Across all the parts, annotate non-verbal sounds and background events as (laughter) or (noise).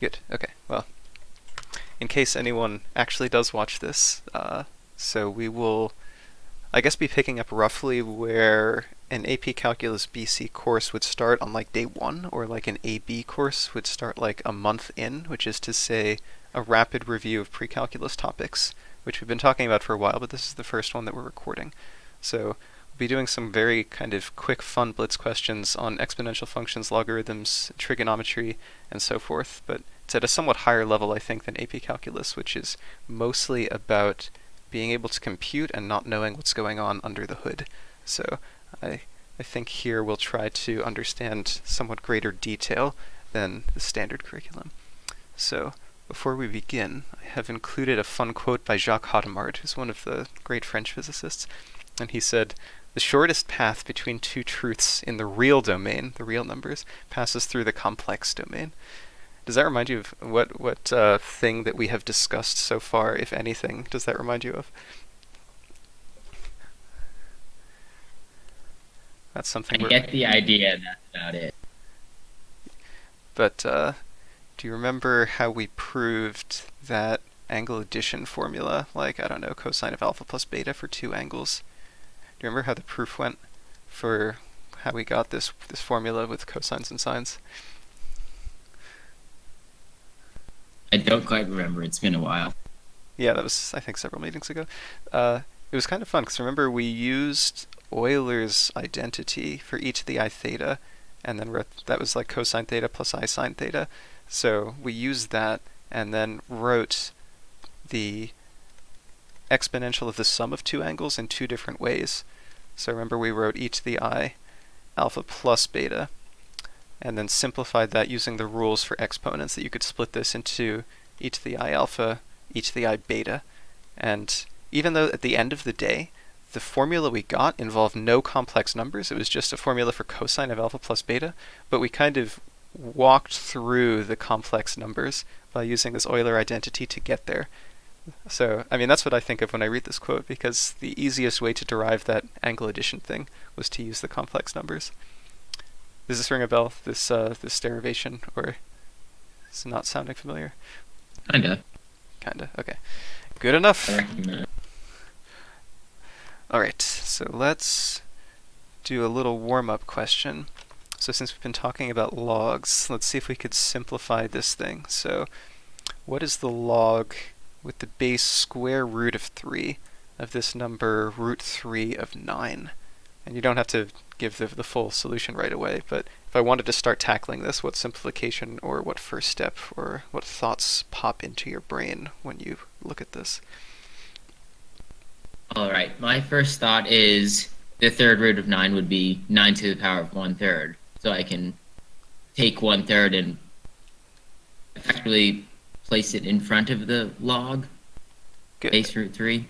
Good. Okay. Well, in case anyone actually does watch this, uh, so we will, I guess, be picking up roughly where an AP Calculus BC course would start on like day one, or like an AB course would start like a month in, which is to say a rapid review of pre-calculus topics, which we've been talking about for a while, but this is the first one that we're recording. So be doing some very kind of quick, fun blitz questions on exponential functions, logarithms, trigonometry, and so forth, but it's at a somewhat higher level, I think, than AP Calculus, which is mostly about being able to compute and not knowing what's going on under the hood. So I, I think here we'll try to understand somewhat greater detail than the standard curriculum. So before we begin, I have included a fun quote by Jacques Hadamard, who's one of the great French physicists, and he said, the shortest path between two truths in the real domain, the real numbers, passes through the complex domain. Does that remind you of what what uh, thing that we have discussed so far, if anything? Does that remind you of? That's something. I get the idea. That's about it. But uh, do you remember how we proved that angle addition formula? Like I don't know, cosine of alpha plus beta for two angles. Do you remember how the proof went for how we got this this formula with cosines and sines? I don't quite remember. It's been a while. Yeah, that was I think several meetings ago. Uh, it was kind of fun because remember we used Euler's identity for each of the i theta, and then wrote that was like cosine theta plus i sine theta. So we used that and then wrote the exponential of the sum of two angles in two different ways. So remember we wrote e to the i alpha plus beta and then simplified that using the rules for exponents that you could split this into e to the i alpha, e to the i beta. And even though at the end of the day, the formula we got involved no complex numbers, it was just a formula for cosine of alpha plus beta, but we kind of walked through the complex numbers by using this Euler identity to get there. So, I mean, that's what I think of when I read this quote, because the easiest way to derive that angle addition thing was to use the complex numbers. Does this ring a bell? This uh, this derivation, or is it not sounding familiar? Kinda. Kinda. Okay. Good enough. All right. So let's do a little warm-up question. So since we've been talking about logs, let's see if we could simplify this thing. So, what is the log with the base square root of 3 of this number root 3 of 9? And you don't have to give the, the full solution right away, but if I wanted to start tackling this, what simplification or what first step or what thoughts pop into your brain when you look at this? All right, my first thought is the third root of 9 would be 9 to the power of 1 third. So I can take 1 third and effectively place it in front of the log, Good. base root 3.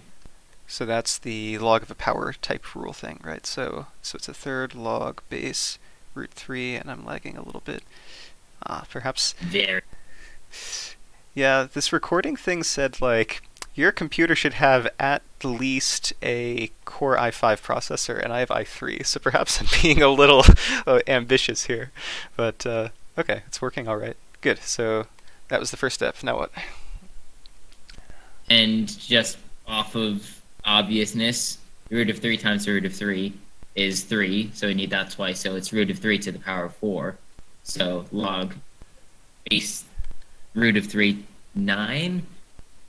So that's the log of a power type rule thing, right? So so it's a third log base root 3, and I'm lagging a little bit. Ah, perhaps... Very. Yeah, this recording thing said, like, your computer should have at least a Core i5 processor, and I have i3, so perhaps I'm (laughs) being a little uh, ambitious here. But, uh, okay, it's working alright. Good, so that was the first step. Now what? And just off of obviousness, root of 3 times the root of 3 is 3, so we need that twice, so it's root of 3 to the power of 4. So log base root of 3, 9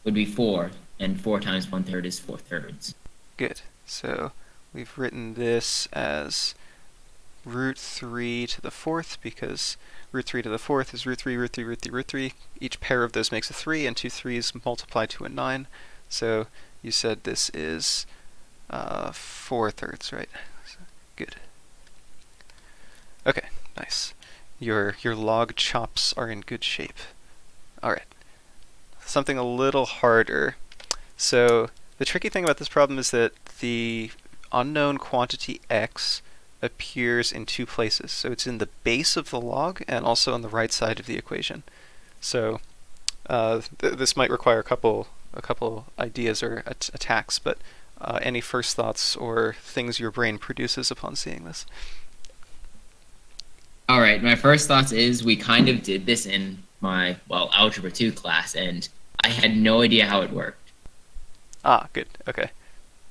would be 4, and 4 times 1 third is 4 thirds. Good. So we've written this as root 3 to the fourth because root 3 to the fourth is root 3, root 3, root 3, root 3. Each pair of those makes a 3, and two threes multiply to a 9. So you said this is uh, 4 thirds, right? So, good. Okay, nice. Your, your log chops are in good shape. Alright. Something a little harder. So the tricky thing about this problem is that the unknown quantity x appears in two places. So it's in the base of the log and also on the right side of the equation. So uh, th this might require a couple a couple ideas or at attacks, but uh, any first thoughts or things your brain produces upon seeing this? All right, my first thoughts is we kind of did this in my well algebra 2 class and I had no idea how it worked. Ah, good. Okay.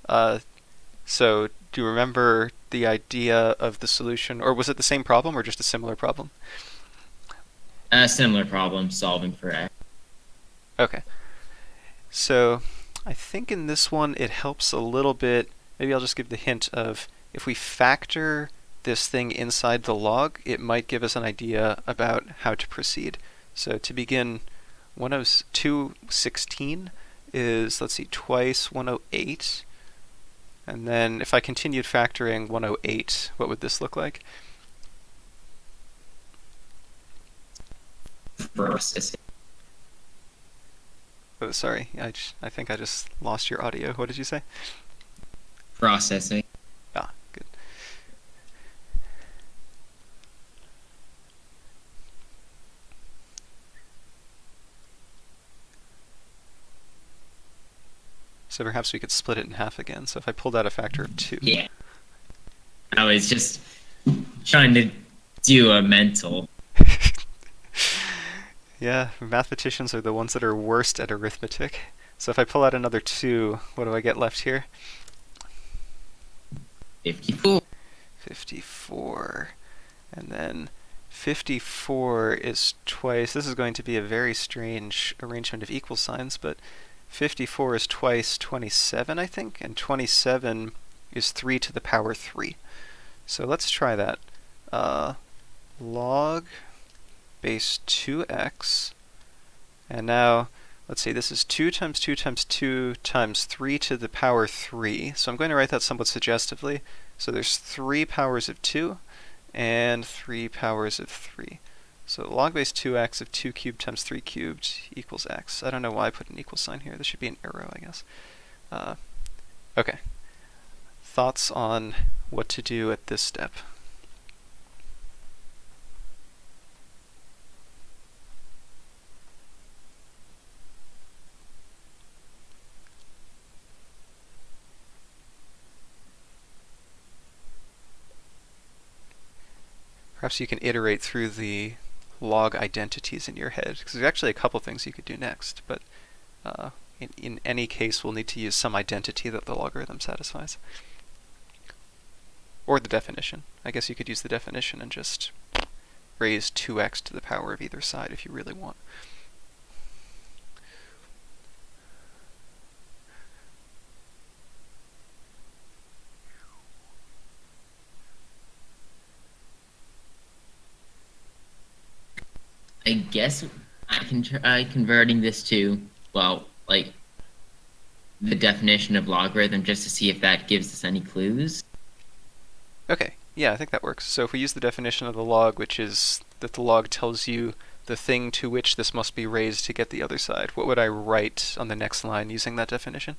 Uh, so do you remember the idea of the solution, or was it the same problem, or just a similar problem? A similar problem solving for x. Okay. So I think in this one it helps a little bit. Maybe I'll just give the hint of if we factor this thing inside the log, it might give us an idea about how to proceed. So to begin, 102.16 is, let's see, twice 108. And then if I continued factoring 108, what would this look like? Processing. Oh, sorry, I, I think I just lost your audio. What did you say? Processing. Ah, good. So perhaps we could split it in half again. So if I pulled out a factor of 2. Yeah. I was just trying to do a mental. (laughs) yeah, mathematicians are the ones that are worst at arithmetic. So if I pull out another 2, what do I get left here? 54. 54. And then 54 is twice. This is going to be a very strange arrangement of equal signs, but 54 is twice 27, I think, and 27 is 3 to the power 3. So let's try that. Uh, log base 2x, and now, let's see, this is 2 times 2 times 2 times 3 to the power 3. So I'm going to write that somewhat suggestively. So there's 3 powers of 2 and 3 powers of 3. So log base 2x of 2 cubed times 3 cubed equals x. I don't know why I put an equal sign here. This should be an arrow, I guess. Uh, okay. Thoughts on what to do at this step? Perhaps you can iterate through the log identities in your head, because there's actually a couple things you could do next, but uh, in, in any case we'll need to use some identity that the logarithm satisfies. Or the definition. I guess you could use the definition and just raise 2x to the power of either side if you really want. I guess I can try converting this to, well, like the definition of logarithm just to see if that gives us any clues. Okay, yeah, I think that works. So if we use the definition of the log, which is that the log tells you the thing to which this must be raised to get the other side, what would I write on the next line using that definition?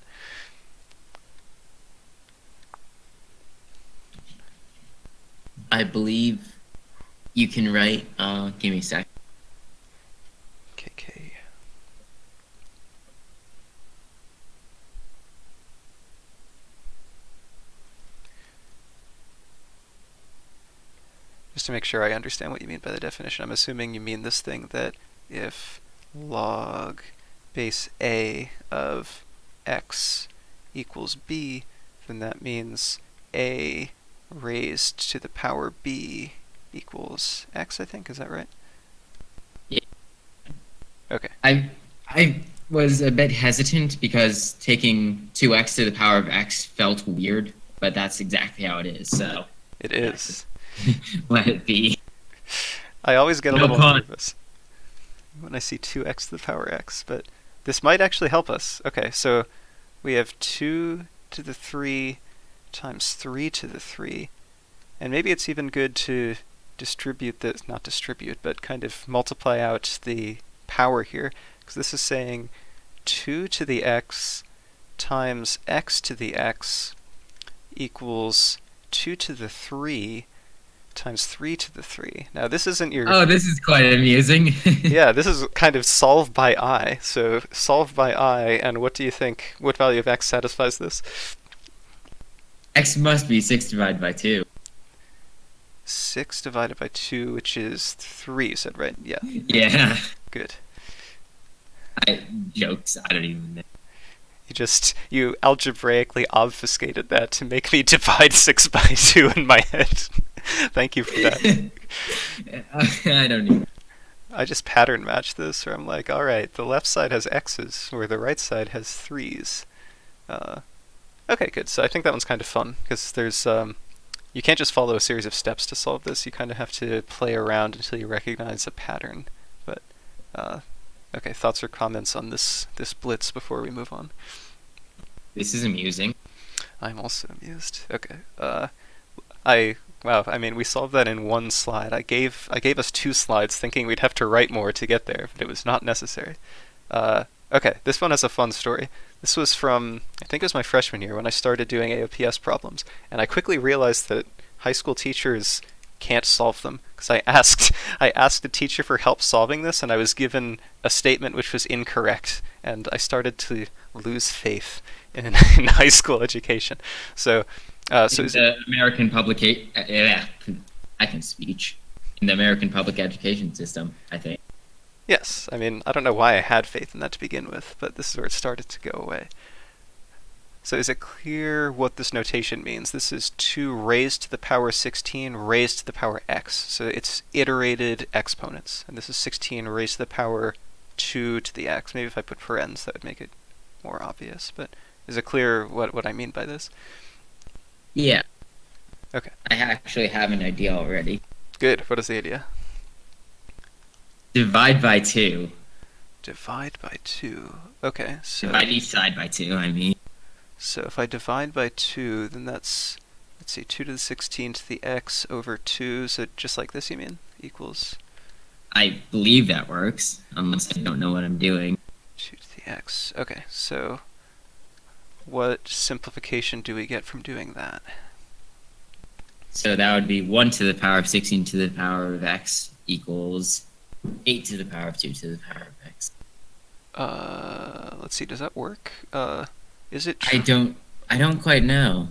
I believe you can write, uh, give me a sec. KK. Just to make sure I understand what you mean by the definition, I'm assuming you mean this thing that if log base a of x equals b, then that means a raised to the power b equals x, I think. Is that right? Okay. I I was a bit hesitant because taking 2x to the power of x felt weird, but that's exactly how it is. So It is. (laughs) let it be. I always get a No little pun. nervous when I see 2x to the power x, but this might actually help us. Okay, so we have 2 to the 3 times 3 to the 3, and maybe it's even good to distribute this, not distribute, but kind of multiply out the power here, because this is saying 2 to the x times x to the x equals 2 to the 3 times 3 to the 3. Now this isn't your... Oh, this is quite amusing. (laughs) yeah, this is kind of solved by eye. So solve by eye, and what do you think? What value of x satisfies this? x must be 6 divided by 2. 6 divided by 2, which is 3, you said, right? Yeah, Yeah. Good. I jokes. I don't even know. You just, you algebraically obfuscated that to make me (laughs) divide 6 by 2 in my head. (laughs) Thank you for that. (laughs) I don't even. I just pattern match this, where I'm like, alright, the left side has x's, where the right side has 3's. Uh, okay, good. So I think that one's kind of fun, because there's, um, you can't just follow a series of steps to solve this, you kind of have to play around until you recognize a pattern. Uh, okay, thoughts or comments on this, this blitz before we move on? This is amusing. I'm also amused. Okay. Uh, I wow. I mean, we solved that in one slide. I gave I gave us two slides, thinking we'd have to write more to get there, but it was not necessary. Uh, okay, this one has a fun story. This was from I think it was my freshman year when I started doing AOPS problems, and I quickly realized that high school teachers can't solve them because I asked (laughs) I asked the teacher for help solving this, and I was given a statement which was incorrect, and I started to lose faith in, (laughs) in high school education. So, uh, so in the American public, yeah, I can speech in the American public education system. I think. yes, I mean I don't know why I had faith in that to begin with, but this is where it started to go away. So is it clear what this notation means? This is 2 raised to the power 16 raised to the power x. So it's iterated exponents. And this is 16 raised to the power 2 to the x. Maybe if I put parens, that would make it more obvious. But is it clear what, what I mean by this? Yeah. Okay. I actually have an idea already. Good. What is the idea? Divide by two. Divide by 2. Okay, so... Divide each side by two. I mean. So if I divide by 2, then that's, let's see, 2 to the 16 to the x over 2, so just like this you mean, equals I believe that works, unless I don't know what I'm doing. 2 to the x. Okay, so what simplification do we get from doing that? So that would be 1 to the power of 16 to the power of x equals 8 to the power of 2 to the power of x. Uh, let's see, does that work? Uh, is it I don't I don't quite know.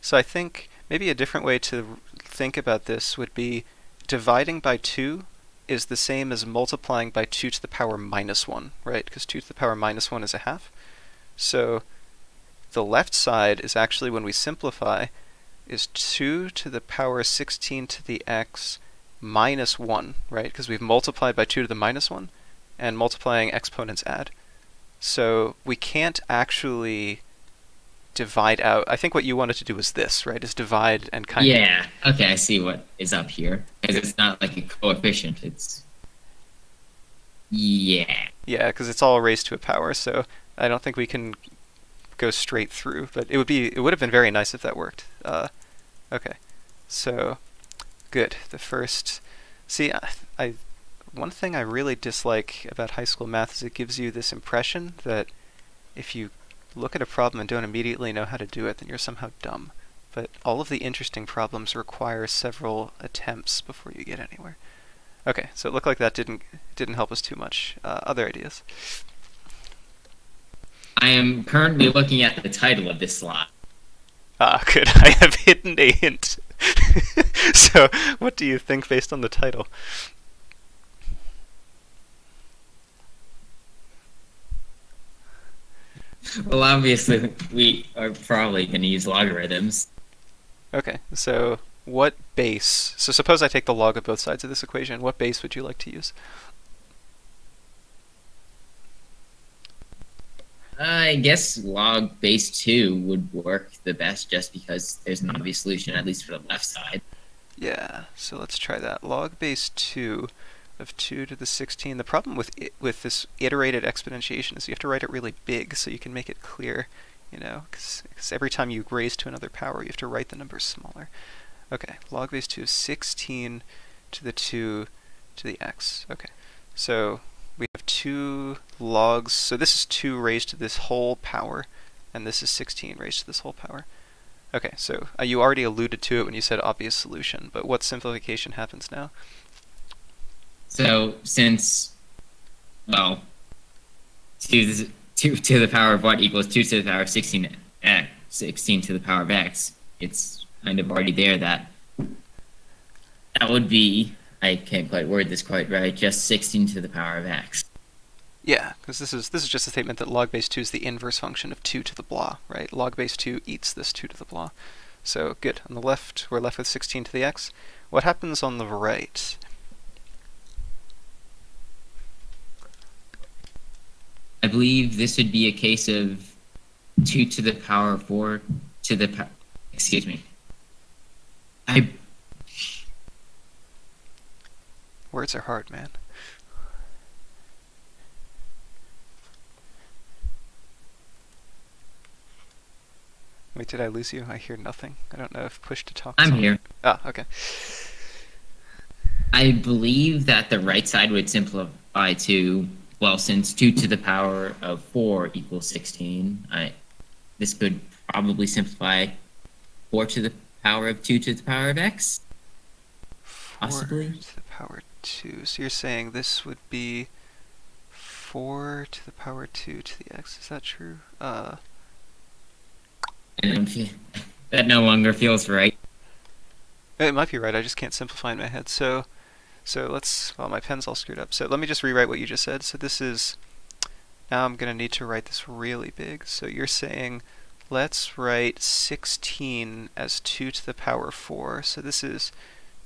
So I think maybe a different way to think about this would be dividing by 2 is the same as multiplying by 2 to the power minus 1, right? Because 2 to the power minus 1 is a half. So the left side is actually, when we simplify, is 2 to the power 16 to the x minus 1, right? Because we've multiplied by 2 to the minus 1, and multiplying exponents add. So we can't actually divide out. I think what you wanted to do was this, right? Is divide and kind of. Yeah. Okay, I see what is up here. Because it's not like a coefficient. It's yeah. Yeah, because it's all raised to a power, so I don't think we can go straight through. But it would be, it would have been very nice if that worked. Uh, okay, so good. The first, see, I, I, one thing I really dislike about high school math is it gives you this impression that if you look at a problem and don't immediately know how to do it, then you're somehow dumb. But all of the interesting problems require several attempts before you get anywhere. Okay, so it looked like that didn't didn't help us too much. Uh, other ideas? I am currently looking at the title of this slide. Ah, (laughs) good. I have hidden a hint. (laughs) so, what do you think based on the title? (laughs) Well, obviously, we are probably going to use logarithms. Okay, so what base? So suppose I take the log of both sides of this equation. What base would you like to use? I guess log base 2 would work the best just because there's an obvious solution, at least for the left side. Yeah, so let's try that. Log base 2 of 2 to the 16. The problem with it, with this iterated exponentiation is you have to write it really big so you can make it clear, you know, because every time you raise to another power, you have to write the numbers smaller. Okay, log base 2 is 16 to the 2 to the x. Okay, so we have two logs. So this is 2 raised to this whole power, and this is 16 raised to this whole power. Okay, so uh, you already alluded to it when you said obvious solution, but what simplification happens now? So since, well, 2 to, the, 2 to the power of what equals 2 to the power of 16, x, 16 to the power of x, it's kind of already there that That would be, I can't quite word this quite right, just 16 to the power of x. Yeah, because this is this is just a statement that log base 2 is the inverse function of 2 to the blah, right? Log base 2 eats this 2 to the blah. So good. On the left, we're left with 16 to the x. What happens on the right? I believe this would be a case of 2 to the power of 4 to the power. Excuse me. I. Words are hard, man. Wait, did I lose you? I hear nothing. I don't know if push to talk. I'm here. Oh, okay. I believe that the right side would simplify to, well, since 2 to the power of 4 equals 16, I, this could probably simplify 4 to the power of 2 to the power of x. Possibly. 4 to the power 2. So you're saying this would be 4 to the power 2 to the x. Is that true? Uh, And that no longer feels right. it might be right. I just can't simplify in my head. So, so let's. Well, my pen's all screwed up. So let me just rewrite what you just said. So this is. Now I'm gonna need to write this really big. So you're saying, let's write 16 as 2 to the power 4. So this is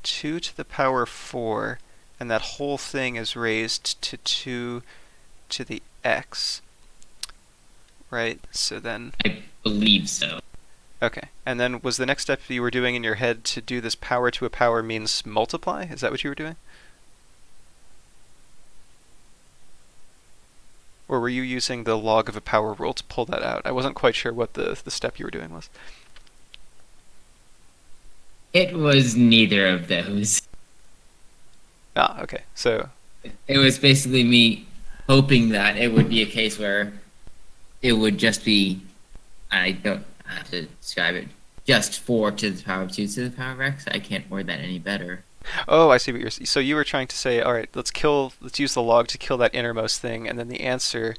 2 to the power 4, and that whole thing is raised to 2 to the x. Right? So then. I believe so. Okay. And then was the next step you were doing in your head to do this power to a power means multiply? Is that what you were doing? Or were you using the log of a power rule to pull that out? I wasn't quite sure what the, the step you were doing was. It was neither of those. Ah, okay. So, It was basically me hoping that it would be a case where it would just be, I don't have to describe it, just 4 to the power of 2 to the power of x. I can't word that any better. Oh, I see what you're. So you were trying to say, all right, let's kill, let's use the log to kill that innermost thing, and then the answer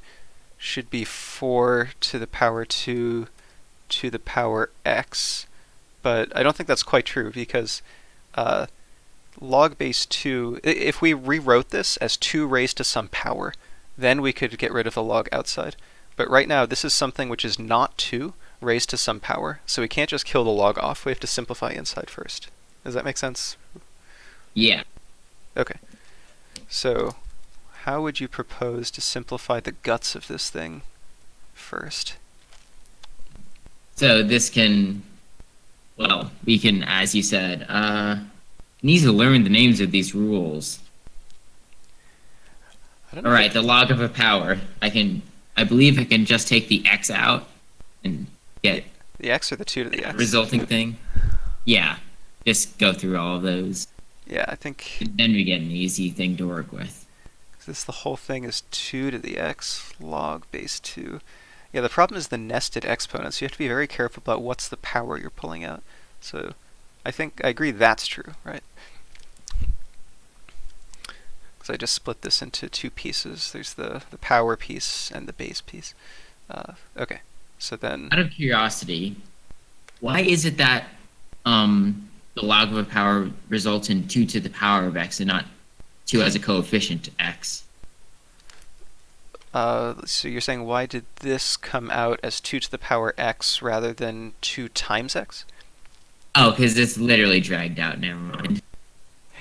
should be four to the power two to the power x. But I don't think that's quite true because uh, log base 2, if we rewrote this as 2 raised to some power, then we could get rid of the log outside. But right now, this is something which is not 2 raised to some power, so we can't just kill the log off. We have to simplify inside first. Does that make sense? Yeah. Okay. So, how would you propose to simplify the guts of this thing first? So this can, well, we can, as you said, uh, need to learn the names of these rules. I don't know All right, the log of a power. I can, I believe I can just take the x out and get the x or the 2 to the the x. resulting thing. Yeah, just go through all of those. Yeah, I think Then we get an easy thing to work with. this the whole thing is 2 to the x log base 2. Yeah, the problem is the nested exponents. You have to be very careful about what's the power you're pulling out. So, I think I agree that's true, right? Because I just split this into two pieces. There's the, the power piece and the base piece. Uh, okay, so then Out of curiosity, why is it that um, the log of a power results in 2 to the power of x and not 2 as a coefficient to x? Uh, so you're saying why did this come out as 2 to the power x rather than 2 times x? Oh, because it's literally dragged out. Never mind.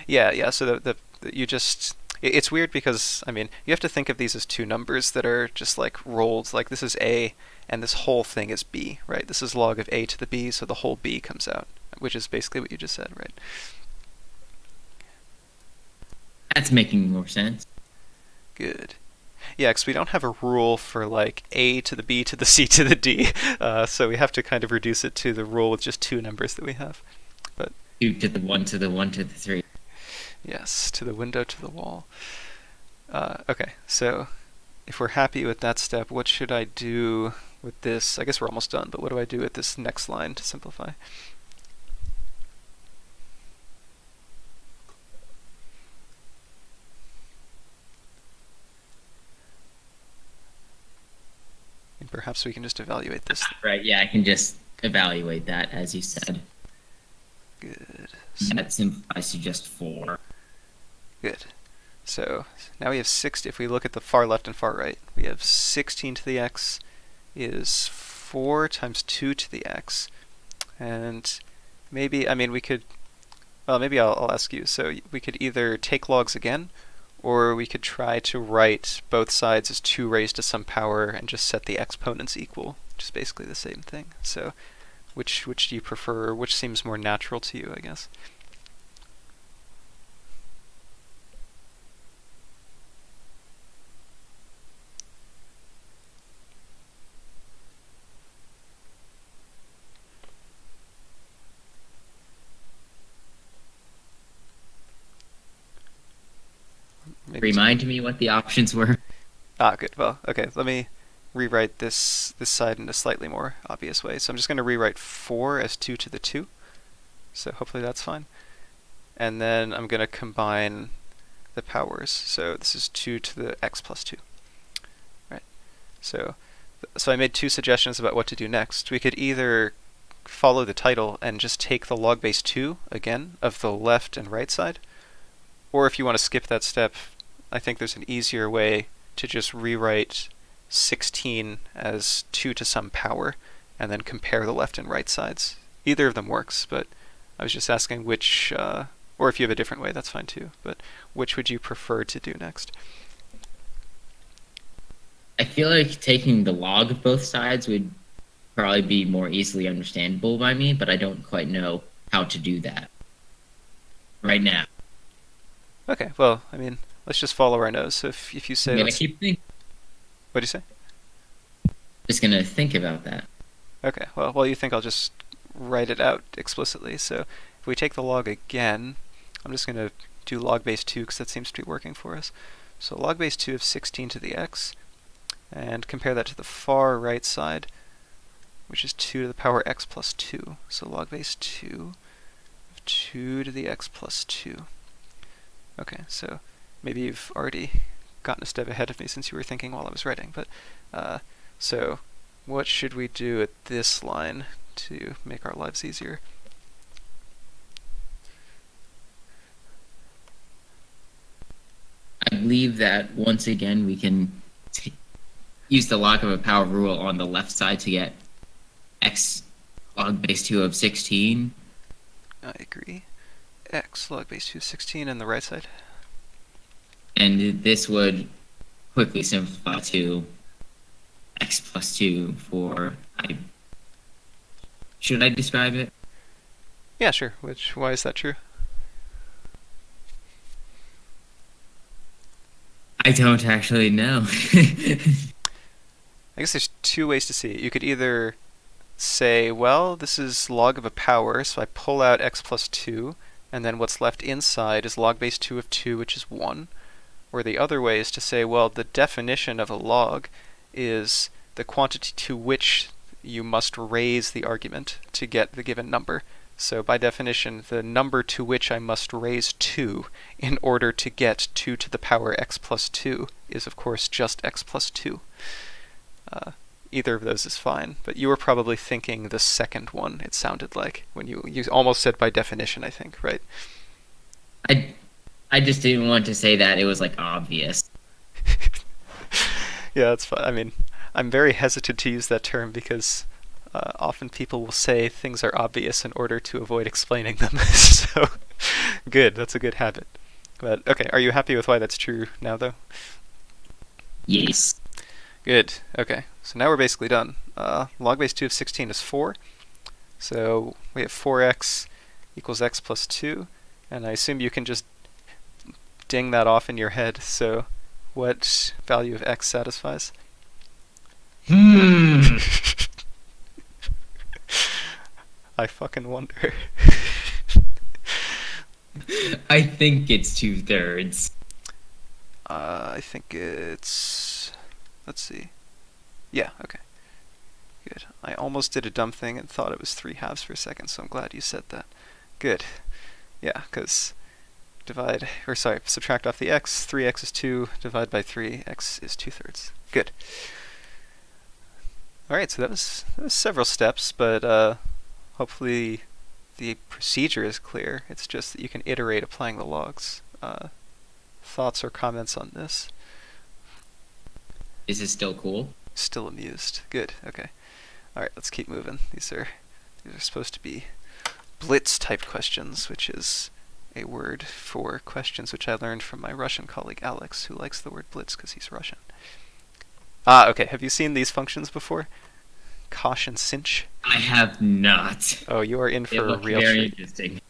Yeah, yeah. So the, the, the you just it's weird because I mean you have to think of these as two numbers that are just like rolled. Like this is a, and this whole thing is b, right? This is log of a to the b, so the whole b comes out, which is basically what you just said, right? That's making more sense. Good. Yeah, because we don't have a rule for like a to the b to the c to the d, uh, so we have to kind of reduce it to the rule with just two numbers that we have. But 2 to the 1 to the 1 to the 3. Yes, to the window, to the wall. Uh, okay, so if we're happy with that step, what should I do with this? I guess we're almost done, but what do I do with this next line to simplify? Perhaps we can just evaluate this. Ah, right, yeah, I can just evaluate that as you said. Good. That simplifies to just 4. Good. So now we have 60. If we look at the far left and far right, we have 16 to the x is 4 times 2 to the x. And maybe, I mean, we could, well, maybe I'll, I'll ask you. So we could either take logs again, or we could try to write both sides as 2 raised to some power and just set the exponents equal, which is basically the same thing. So which which do you prefer? Which seems more natural to you, I guess? Maybe Remind me what the options were. Ah, good. Well, okay. Let me rewrite this this side in a slightly more obvious way. So I'm just going to rewrite 4 as 2 to the 2. So hopefully that's fine. And then I'm going to combine the powers. So this is 2 to the x plus 2. Right. So so I made two suggestions about what to do next. We could either follow the title and just take the log base 2 again of the left and right side. Or if you want to skip that step, I think there's an easier way to just rewrite 16 as 2 to some power, and then compare the left and right sides. Either of them works, but I was just asking which, uh, or if you have a different way, that's fine too, but which would you prefer to do next? I feel like taking the log of both sides would probably be more easily understandable by me, but I don't quite know how to do that right now. Okay, well, I mean, let's just follow our nose. So if, if you say... I'm gonna keep thinking. What do you say? Just gonna think about that. Okay, well, while you think, I'll just write it out explicitly. So if we take the log again, I'm just going to do log base 2 because that seems to be working for us. So log base 2 of 16 to the x, and compare that to the far right side, which is 2 to the power x plus 2. So log base 2 of 2 to the x plus 2. Okay, so maybe you've already gotten a step ahead of me since you were thinking while I was writing. But uh, so, what should we do at this line to make our lives easier? I believe that once again we can use the log of a power rule on the left side to get x log base 2 of 16. I agree. x log base 2 of 16 on the right side and this would quickly simplify to x plus 2 for i. Should i describe it? Yeah sure. Which why is that true? I don't actually know. (laughs) I guess there's two ways to see it. You could either say well this is log of a power so i pull out x plus 2 and then what's left inside is log base 2 of 2 which is 1 or the other way is to say, well, the definition of a log is the quantity to which you must raise the argument to get the given number. So by definition, the number to which I must raise 2 in order to get 2 to the power x plus 2 is of course just x plus 2. Uh, either of those is fine, but you were probably thinking the second one, it sounded like, when you, you almost said by definition, I think, right? I I just didn't want to say that it was like obvious. (laughs) yeah, that's fine. I mean, I'm very hesitant to use that term because uh, often people will say things are obvious in order to avoid explaining them. (laughs) so, good. That's a good habit. But okay, are you happy with why that's true now, though? Yes. Good. Okay, so now we're basically done. Uh, log base 2 of 16 is 4. So we have 4x equals x plus 2. And I assume you can just ding that off in your head. So, what value of x satisfies? Hmm. (laughs) I fucking wonder. (laughs) I think it's two thirds. Uh, I think it's. Let's see. Yeah, okay. Good. I almost did a dumb thing and thought it was three halves for a second, so I'm glad you said that. Good. Yeah, because divide, or sorry, subtract off the x, 3x is 2, divide by 3, x is 2 thirds. Good. Alright, so that was, that was, several steps, but uh, hopefully the procedure is clear. It's just that you can iterate applying the logs. Uh, thoughts or comments on this? Is this still cool? Still amused. Good. Okay. All right. Let's keep moving. These are these are supposed to be blitz type questions, which is a word for questions which I learned from my Russian colleague Alex, who likes the word blitz because he's Russian. Ah, okay. Have you seen these functions before? Cosh and cinch. I have not. Oh, you are in for a real very treat. interesting.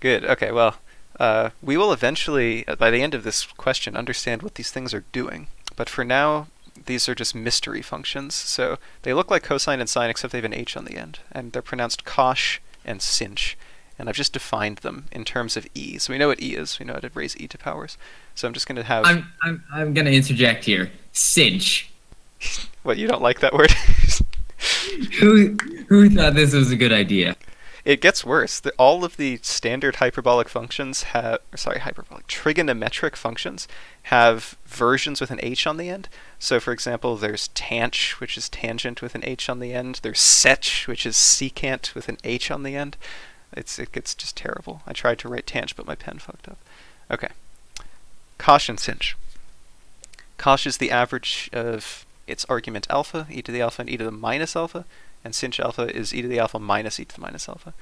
Good. Okay. Well, uh, we will eventually, uh, by the end of this question, understand what these things are doing. But for now, these are just mystery functions. So they look like cosine and sine, except they have an h on the end, and they're pronounced cosh and cinch. And I've just defined them in terms of e. So we know what e is. We know how to raise e to powers. So I'm just going to have. I'm I'm I'm gonna interject here. Cinch. (laughs) What you don't like that word? (laughs) Who who thought this was a good idea? It gets worse. The, all of the standard hyperbolic functions have, sorry, hyperbolic trigonometric functions have versions with an h on the end. So, for example, there's tanh, which is tangent with an h on the end. There's sech, which is secant with an h on the end. It's it gets just terrible. I tried to write tanh, but my pen fucked up. Okay. And cinch. Cosh is the average of its argument alpha, e to the alpha and e to the minus alpha, and cinch alpha is e to the alpha minus e to the minus alpha.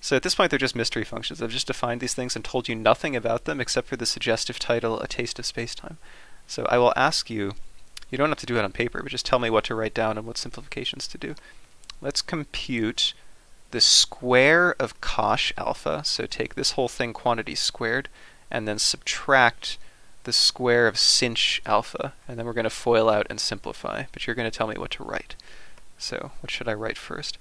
So at this point, they're just mystery functions. I've just defined these things and told you nothing about them except for the suggestive title, A Taste of Spacetime. So I will ask you, you don't have to do it on paper, but just tell me what to write down and what simplifications to do. Let's compute the square of cosh alpha, so take this whole thing quantity squared, and then subtract the square of cinch alpha, and then we're going to FOIL out and simplify, but you're going to tell me what to write. So, what should I write first?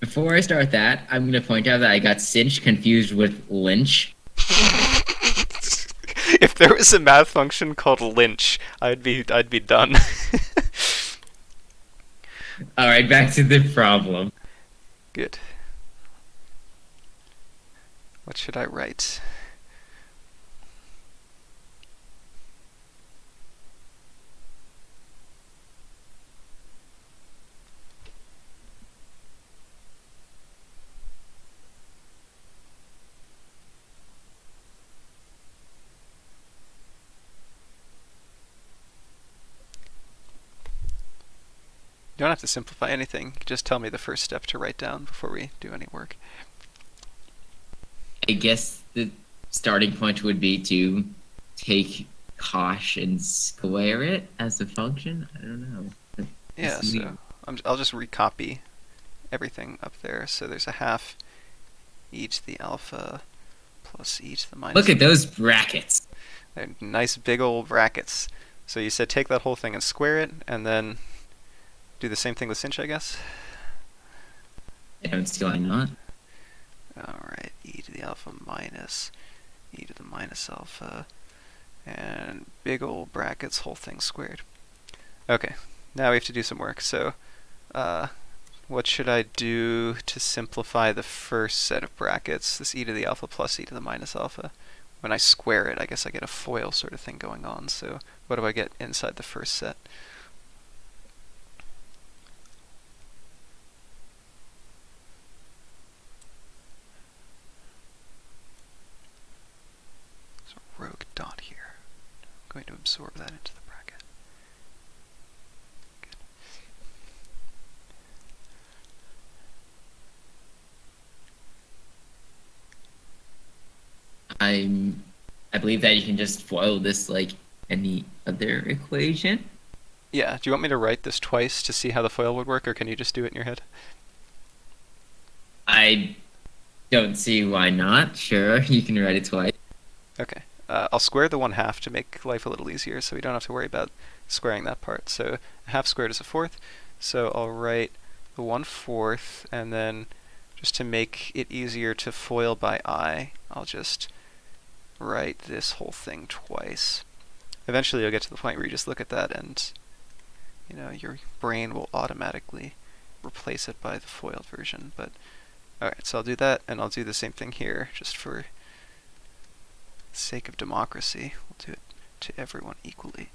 Before I start that, I'm gonna point out that I got cinch confused with lynch. (laughs) if there was a math function called lynch, I'd be I'd be done. (laughs) All right, back to the problem. Good. What should I write? You don't have to simplify anything. Just tell me the first step to write down before we do any work. I guess the starting point would be to take cosh and square it as a function. I don't know. Yeah, so I'm, I'll just recopy everything up there. So there's a half e to the alpha plus e to the minus. Look at those brackets. They're nice big old brackets. So you said take that whole thing and square it, and then do the same thing with cinch, I guess. I don't see not. Alright, e to the alpha minus e to the minus alpha, and big old brackets, whole thing squared. Okay, now we have to do some work. So, uh, what should I do to simplify the first set of brackets, this e to the alpha plus e to the minus alpha? When I square it, I guess I get a FOIL sort of thing going on. So, what do I get inside the first set? There's a rogue dot here. I'm going to absorb that into the bracket. Good. I'm. I believe that you can just FOIL this like any other equation. Yeah, do you want me to write this twice to see how the FOIL would work, or can you just do it in your head? I don't see why not. Sure, (laughs) you can write it twice. Okay. Uh, I'll square the one half to make life a little easier, so we don't have to worry about squaring that part. So a half squared is a fourth. So I'll write the one fourth, and then just to make it easier to FOIL by eye, I'll just write this whole thing twice. Eventually, you'll get to the point where you just look at that, and you know your brain will automatically replace it by the foiled version. But alright, so I'll do that, and I'll do the same thing here, just for sake of democracy, we'll do it to everyone equally.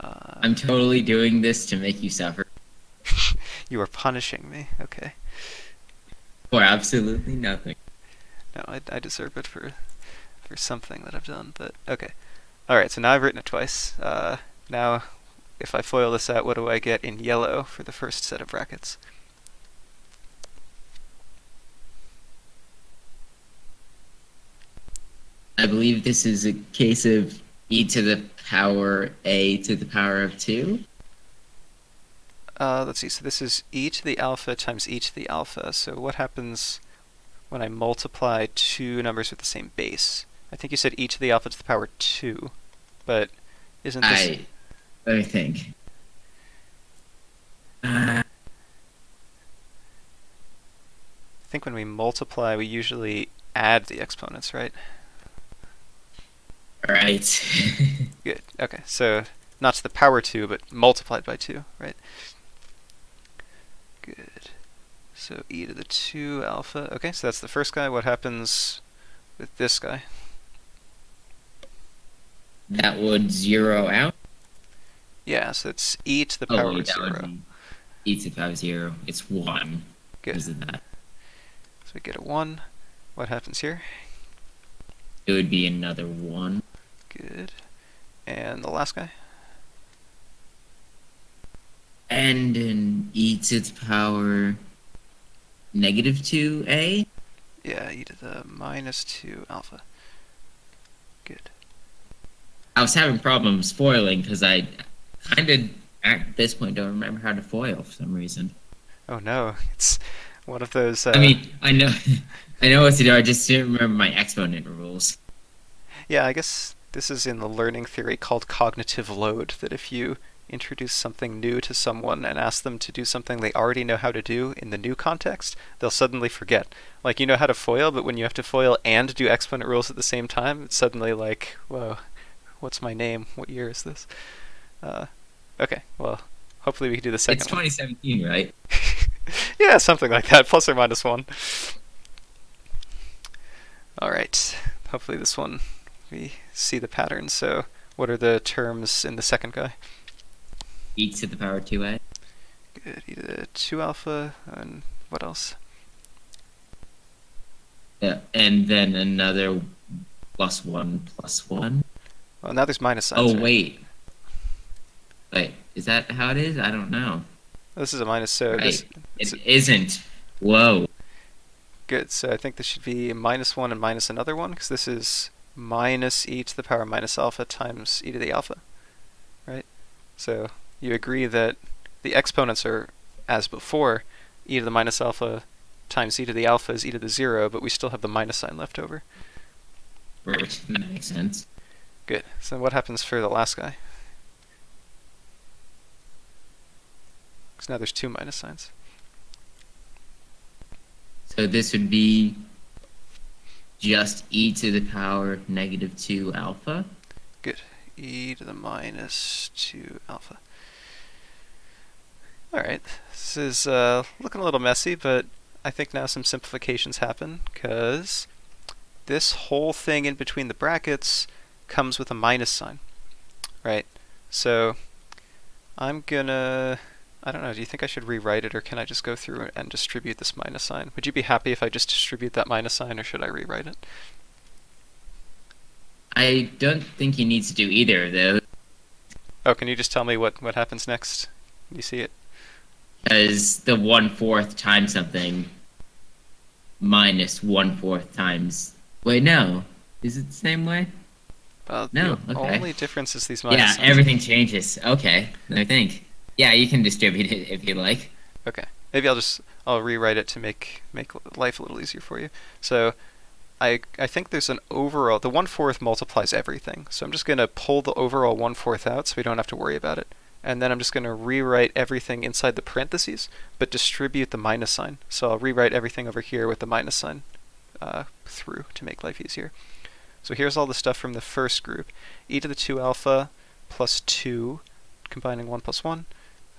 Uh, I'm totally doing this to make you suffer. (laughs) You are punishing me. Okay. For absolutely nothing. No, I, I deserve it for for something that I've done, but okay. Alright, so now I've written it twice. Uh, now, if I FOIL this out, what do I get in yellow for the first set of brackets? I believe this is a case of e to the power a to the power of 2. Uh, let's see, so this is e to the alpha times e to the alpha. So what happens when I multiply two numbers with the same base? I think you said e to the alpha to the power 2, but isn't this... I, let me think. Uh, I think when we multiply, we usually add the exponents, right? Right. (laughs) Good. Okay, so not to the power 2, but multiplied by 2, right? Good. So e to the 2 alpha. Okay, so that's the first guy. What happens with this guy? that would zero out. Yeah, so it's e to the Oh, power that 0. would be e to the power 0. It's 1 Good. because So of that. we get a 1. What happens here? It would be another 1. Good. And the last guy? And an e to power negative 2a. Yeah, e to the minus 2 alpha. Good. I was having problems foiling because I kind of, at this point, don't remember how to foil for some reason. Oh no, (laughs) it's one of those. Uh, I mean, I know, (laughs) I know what to do. I just didn't remember my exponent rules. Yeah, I guess this is in the learning theory called cognitive load, that if you introduce something new to someone and ask them to do something they already know how to do in the new context, they'll suddenly forget. Like, you know how to foil, but when you have to foil and do exponent rules at the same time, it's suddenly like, whoa, what's my name? What year is this? Uh, okay, well, hopefully we can do the second It's one. 2017, right? (laughs) yeah, something like that, plus or minus one. Alright, hopefully this one we see the pattern. So, what are the terms in the second guy? e to the power 2a. Good, e to the 2 alpha, and what else? Yeah, and then another plus 1 plus 1. Well, now there's minus signs. Oh, right? wait. Wait, is that how it is? I don't know. This is a minus, so this, It so- isn't. Whoa. good. So I think this should be minus 1 and minus another 1, because this is minus e to the power minus alpha times e to the alpha, right? So you agree that the exponents are as before, e to the minus alpha times e to the alpha is e to the 0, but we still have the minus sign left over. Right, that makes sense. Good. So what happens for the last guy? Because now there's two minus signs. So this would be just e to the power negative 2 alpha. Good. e to the minus 2 alpha. Alright, this is uh, looking a little messy, but I think now some simplifications happen, because this whole thing in between the brackets comes with a minus sign, right? So I'm gonna, I don't know, do you think I should rewrite it, or can I just go through and distribute this minus sign? Would you be happy if I just distribute that minus sign, or should I rewrite it? I don't think you need to do either of those, Oh, can you just tell me what, what happens next? You see it? because the one fourth times something minus one fourth times. Wait, no. Is it the same way? Well, No, the okay. only difference is these minus yeah, signs. everything changes. Okay, I think. Yeah, you can distribute it if you like. Okay. Maybe I'll just I'll rewrite it to make make life a little easier for you. So I I think there's an overall the one fourth multiplies everything. So I'm just gonna pull the overall one fourth out so we don't have to worry about it. And then I'm just gonna rewrite everything inside the parentheses, but distribute the minus sign. So I'll rewrite everything over here with the minus sign uh, through to make life easier. So here's all the stuff from the first group. e to the 2 alpha plus 2, combining 1 plus 1.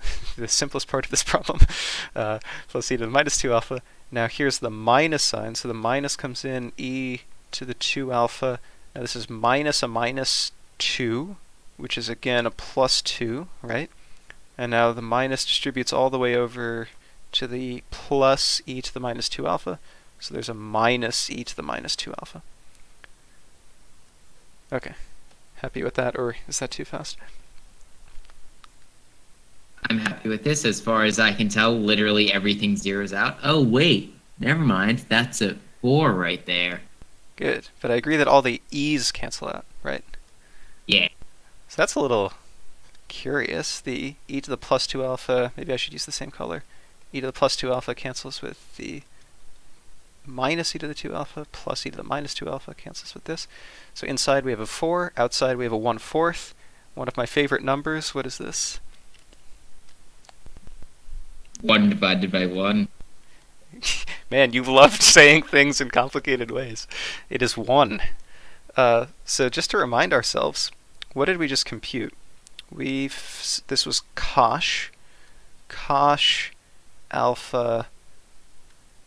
(laughs) the simplest part of this problem. (laughs) Uh, plus e to the minus 2 alpha. Now here's the minus sign. So the minus comes in e to the 2 alpha. Now this is minus a minus 2, which is again a plus 2, right? And now the minus distributes all the way over to the plus e to the minus 2 alpha. So there's a minus e to the minus 2 alpha. Okay. Happy with that, or is that too fast? I'm happy with this. As far as I can tell, literally everything zeroes out. Oh, wait. Never mind. That's a 4 right there. Good. But I agree that all the e's cancel out, right? Yeah. So that's a little curious. The e to the plus 2 alpha, maybe I should use the same color. e to the plus 2 alpha cancels with the minus e to the 2 alpha plus e to the minus 2 alpha cancels with this. So inside we have a 4, outside we have a 1 fourth. One of my favorite numbers, what is this? 1 divided by 1. (laughs) Man, you loved saying things in complicated ways. It is 1. Uh, so just to remind ourselves, what did we just compute? We've, this was cosh, cosh alpha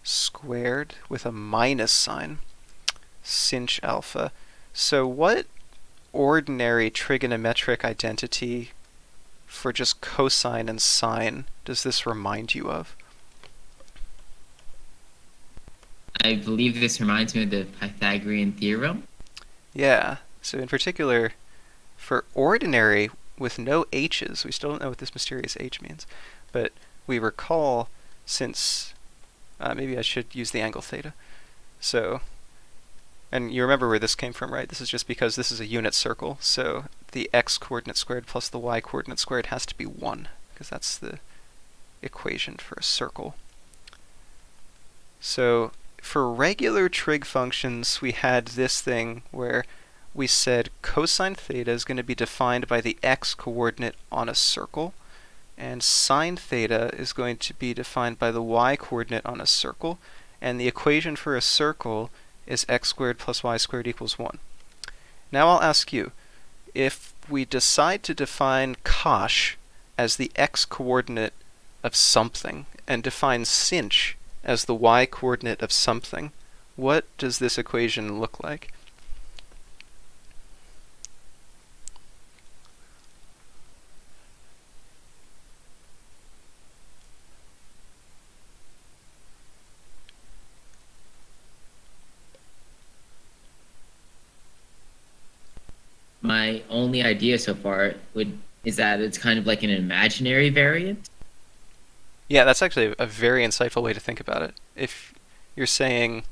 squared with a minus sign, sinh alpha. So what ordinary trigonometric identity for just cosine and sine does this remind you of? I believe this reminds me of the Pythagorean theorem. Yeah, so in particular, for ordinary with no h's, we still don't know what this mysterious h means, but we recall since, uh, maybe I should use the angle theta. So, and you remember where this came from, right? This is just because this is a unit circle, so the x coordinate squared plus the y coordinate squared has to be 1, because that's the equation for a circle. So for regular trig functions, we had this thing where we said cosine theta is going to be defined by the x coordinate on a circle, and sine theta is going to be defined by the y coordinate on a circle, and the equation for a circle is x squared plus y squared equals 1. Now I'll ask you, if we decide to define cosh as the x coordinate of something, and define sinh as the y coordinate of something, what does this equation look like? My only idea so far would is that it's kind of like an imaginary variant. Yeah, that's actually a very insightful way to think about it. If you're saying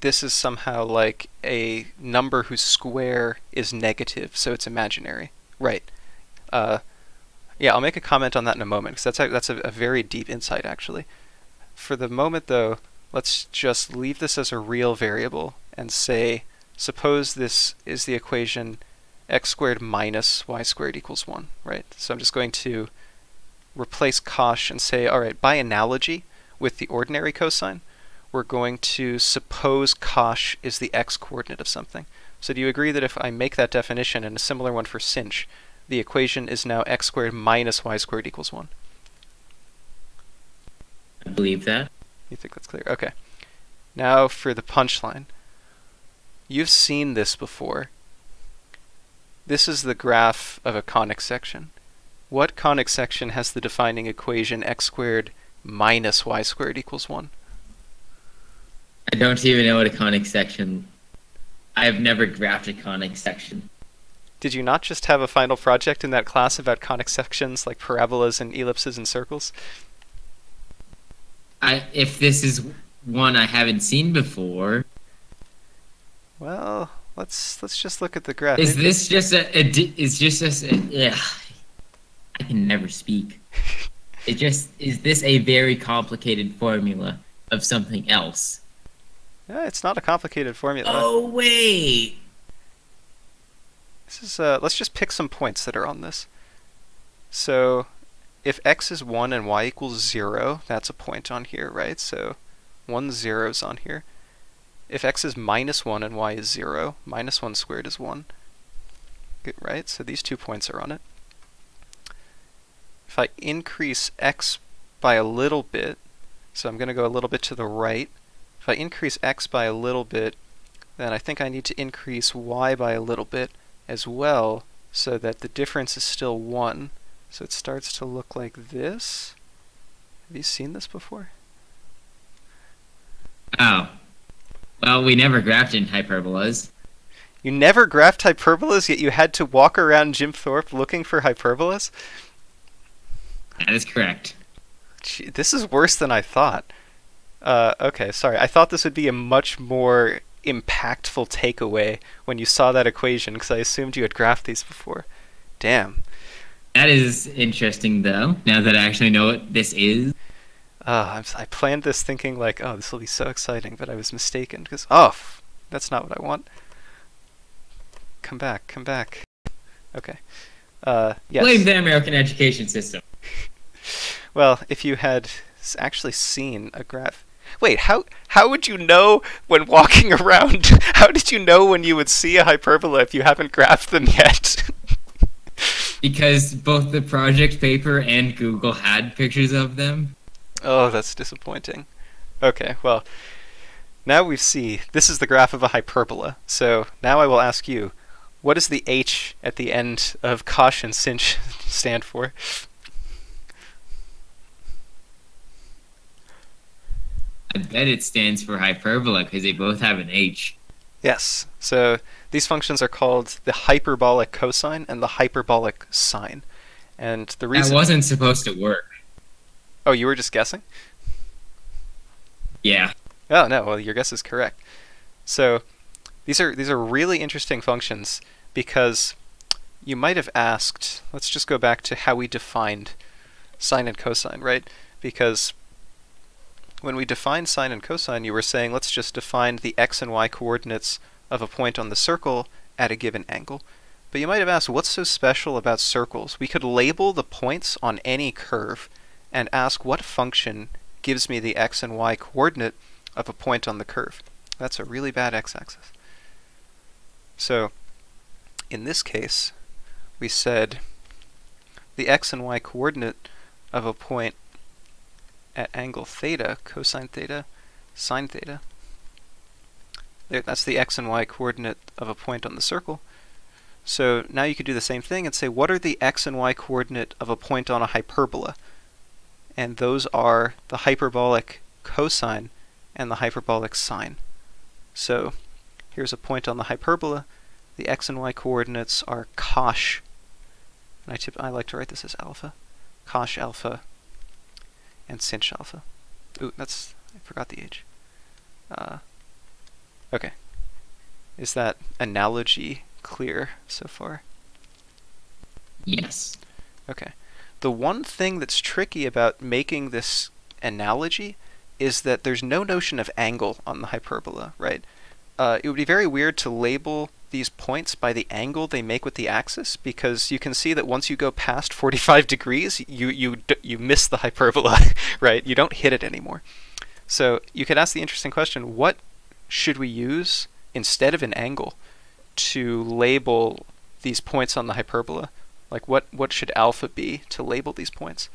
this is somehow like a number whose square is negative, so it's imaginary. Right. Uh, yeah, I'll make a comment on that in a moment, because that's, a, that's a, a very deep insight, actually. For the moment, though, let's just leave this as a real variable and say, suppose this is the equation x squared minus y squared equals 1, right? So I'm just going to replace cosh and say, all right, by analogy with the ordinary cosine, we're going to suppose cosh is the x coordinate of something. So do you agree that if I make that definition and a similar one for sinh, the equation is now x squared minus y squared equals 1? I believe that. You think that's clear? Okay. Now for the punchline. You've seen this before. This is the graph of a conic section. What conic section has the defining equation x squared minus y squared equals 1? I don't even know what a conic section. I have never graphed a conic section. Did you not just have a final project in that class about conic sections like parabolas and ellipses and circles? I if this is one I haven't seen before. Well, let's let's just look at the graph. Is this just a, a is just a, yeah. I can never speak. (laughs) it just is this a very complicated formula of something else? Yeah, it's not a complicated formula. Oh wait. This is uh let's just pick some points that are on this. So if x is 1 and y equals 0, that's a point on here, right? So 1 0 is on here. If x is minus 1 and y is 0, minus 1 squared is 1. Good, right? So these two points are on it. If I increase x by a little bit, so I'm going to go a little bit to the right, if I increase x by a little bit, then I think I need to increase y by a little bit as well so that the difference is still 1. So it starts to look like this. Have you seen this before? Oh. Well, we never graphed in hyperbolas. You never graphed hyperbolas, yet you had to walk around Jim Thorpe looking for hyperbolas? That is correct. Gee, this is worse than I thought. Uh, okay, sorry. I thought this would be a much more impactful takeaway when you saw that equation, because I assumed you had graphed these before. Damn. That is interesting, though. Now that I actually know what this is. Uh, I'm, planned this thinking like, oh, this will be so exciting, but I was mistaken because oh, that's not what I want. Come back, come back. Okay. Uh, yes. Blame the American education system. (laughs) Well, if you had actually seen a graph. Wait, how how would you know when walking (laughs) around? How did you know when you would see a hyperbola if you haven't graphed them yet? (laughs) Because both the project paper and Google had pictures of them. Oh, that's disappointing. Okay, well, now we see this is the graph of a hyperbola. So now I will ask you, what does the h at the end of cosh and sinh (laughs) stand for? I bet it stands for hyperbola because they both have an H. Yes. So these functions are called the hyperbolic cosine and the hyperbolic sine. And the That reason wasn't supposed to work. Oh, you were just guessing? Yeah. Oh no, well your guess is correct. So these are these are really interesting functions because you might have asked, let's just go back to how we defined sine and cosine, right? Because when we defined sine and cosine, you were saying let's just define the x and y coordinates of a point on the circle at a given angle. But you might have asked, what's so special about circles? We could label the points on any curve and ask what function gives me the x and y coordinate of a point on the curve. That's a really bad x-axis. So, in this case, we said the x and y coordinate of a point at angle theta, cosine theta, sine theta. There, that's the x and y coordinate of a point on the circle. So now you could do the same thing and say, what are the x and y coordinate of a point on a hyperbola? And those are the hyperbolic cosine and the hyperbolic sine. So here's a point on the hyperbola. The x and y coordinates are cosh. And I, tip, I like to write this as alpha. Cosh alpha and sinh alpha. Ooh, that's I forgot the h. Uh, okay. Is that analogy clear so far? Yes. Okay. The one thing that's tricky about making this analogy is that there's no notion of angle on the hyperbola, right? Uh, it would be very weird to label these points by the angle they make with the axis because you can see that once you go past 45 degrees, you you you miss the hyperbola, (laughs) right? You don't hit it anymore. So you could ask the interesting question: What should we use instead of an angle to label these points on the hyperbola? Like what what should alpha be to label these points?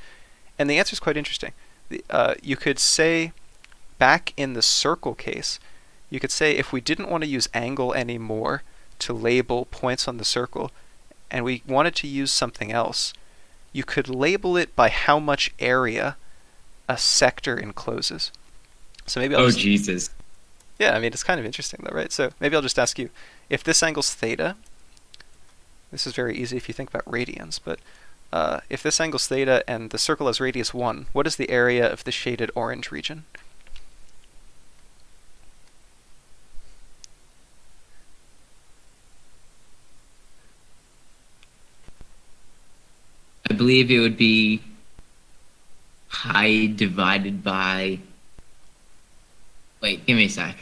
And the answer is quite interesting. The, uh, you could say back in the circle case, you could say if we didn't want to use angle anymore to label points on the circle, and we wanted to use something else, you could label it by how much area a sector encloses. So maybe I'll Oh just, Jesus. yeah, I mean it's kind of interesting though, right? So maybe I'll just ask you, if this angle's theta, this is very easy if you think about radians, but uh, if this angle's theta and the circle has radius 1, what is the area of the shaded orange region? I believe it would be pi divided by. Wait, give me a sec.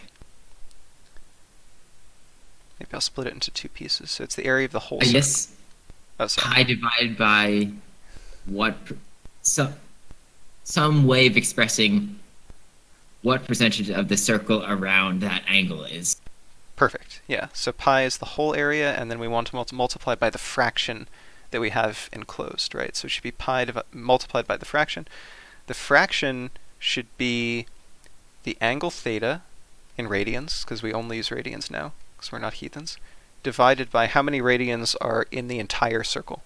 Maybe I'll split it into two pieces. So it's the area of the whole I circle. guess Oh, sorry. pi divided by what? So, some way of expressing what percentage of the circle around that angle is. Perfect. Yeah. So pi is the whole area, and then we want to multi- multiply by the fraction that we have enclosed, right? So it should be pi multiplied by the fraction. The fraction should be the angle theta in radians, because we only use radians now, because we're not heathens, divided by how many radians are in the entire circle.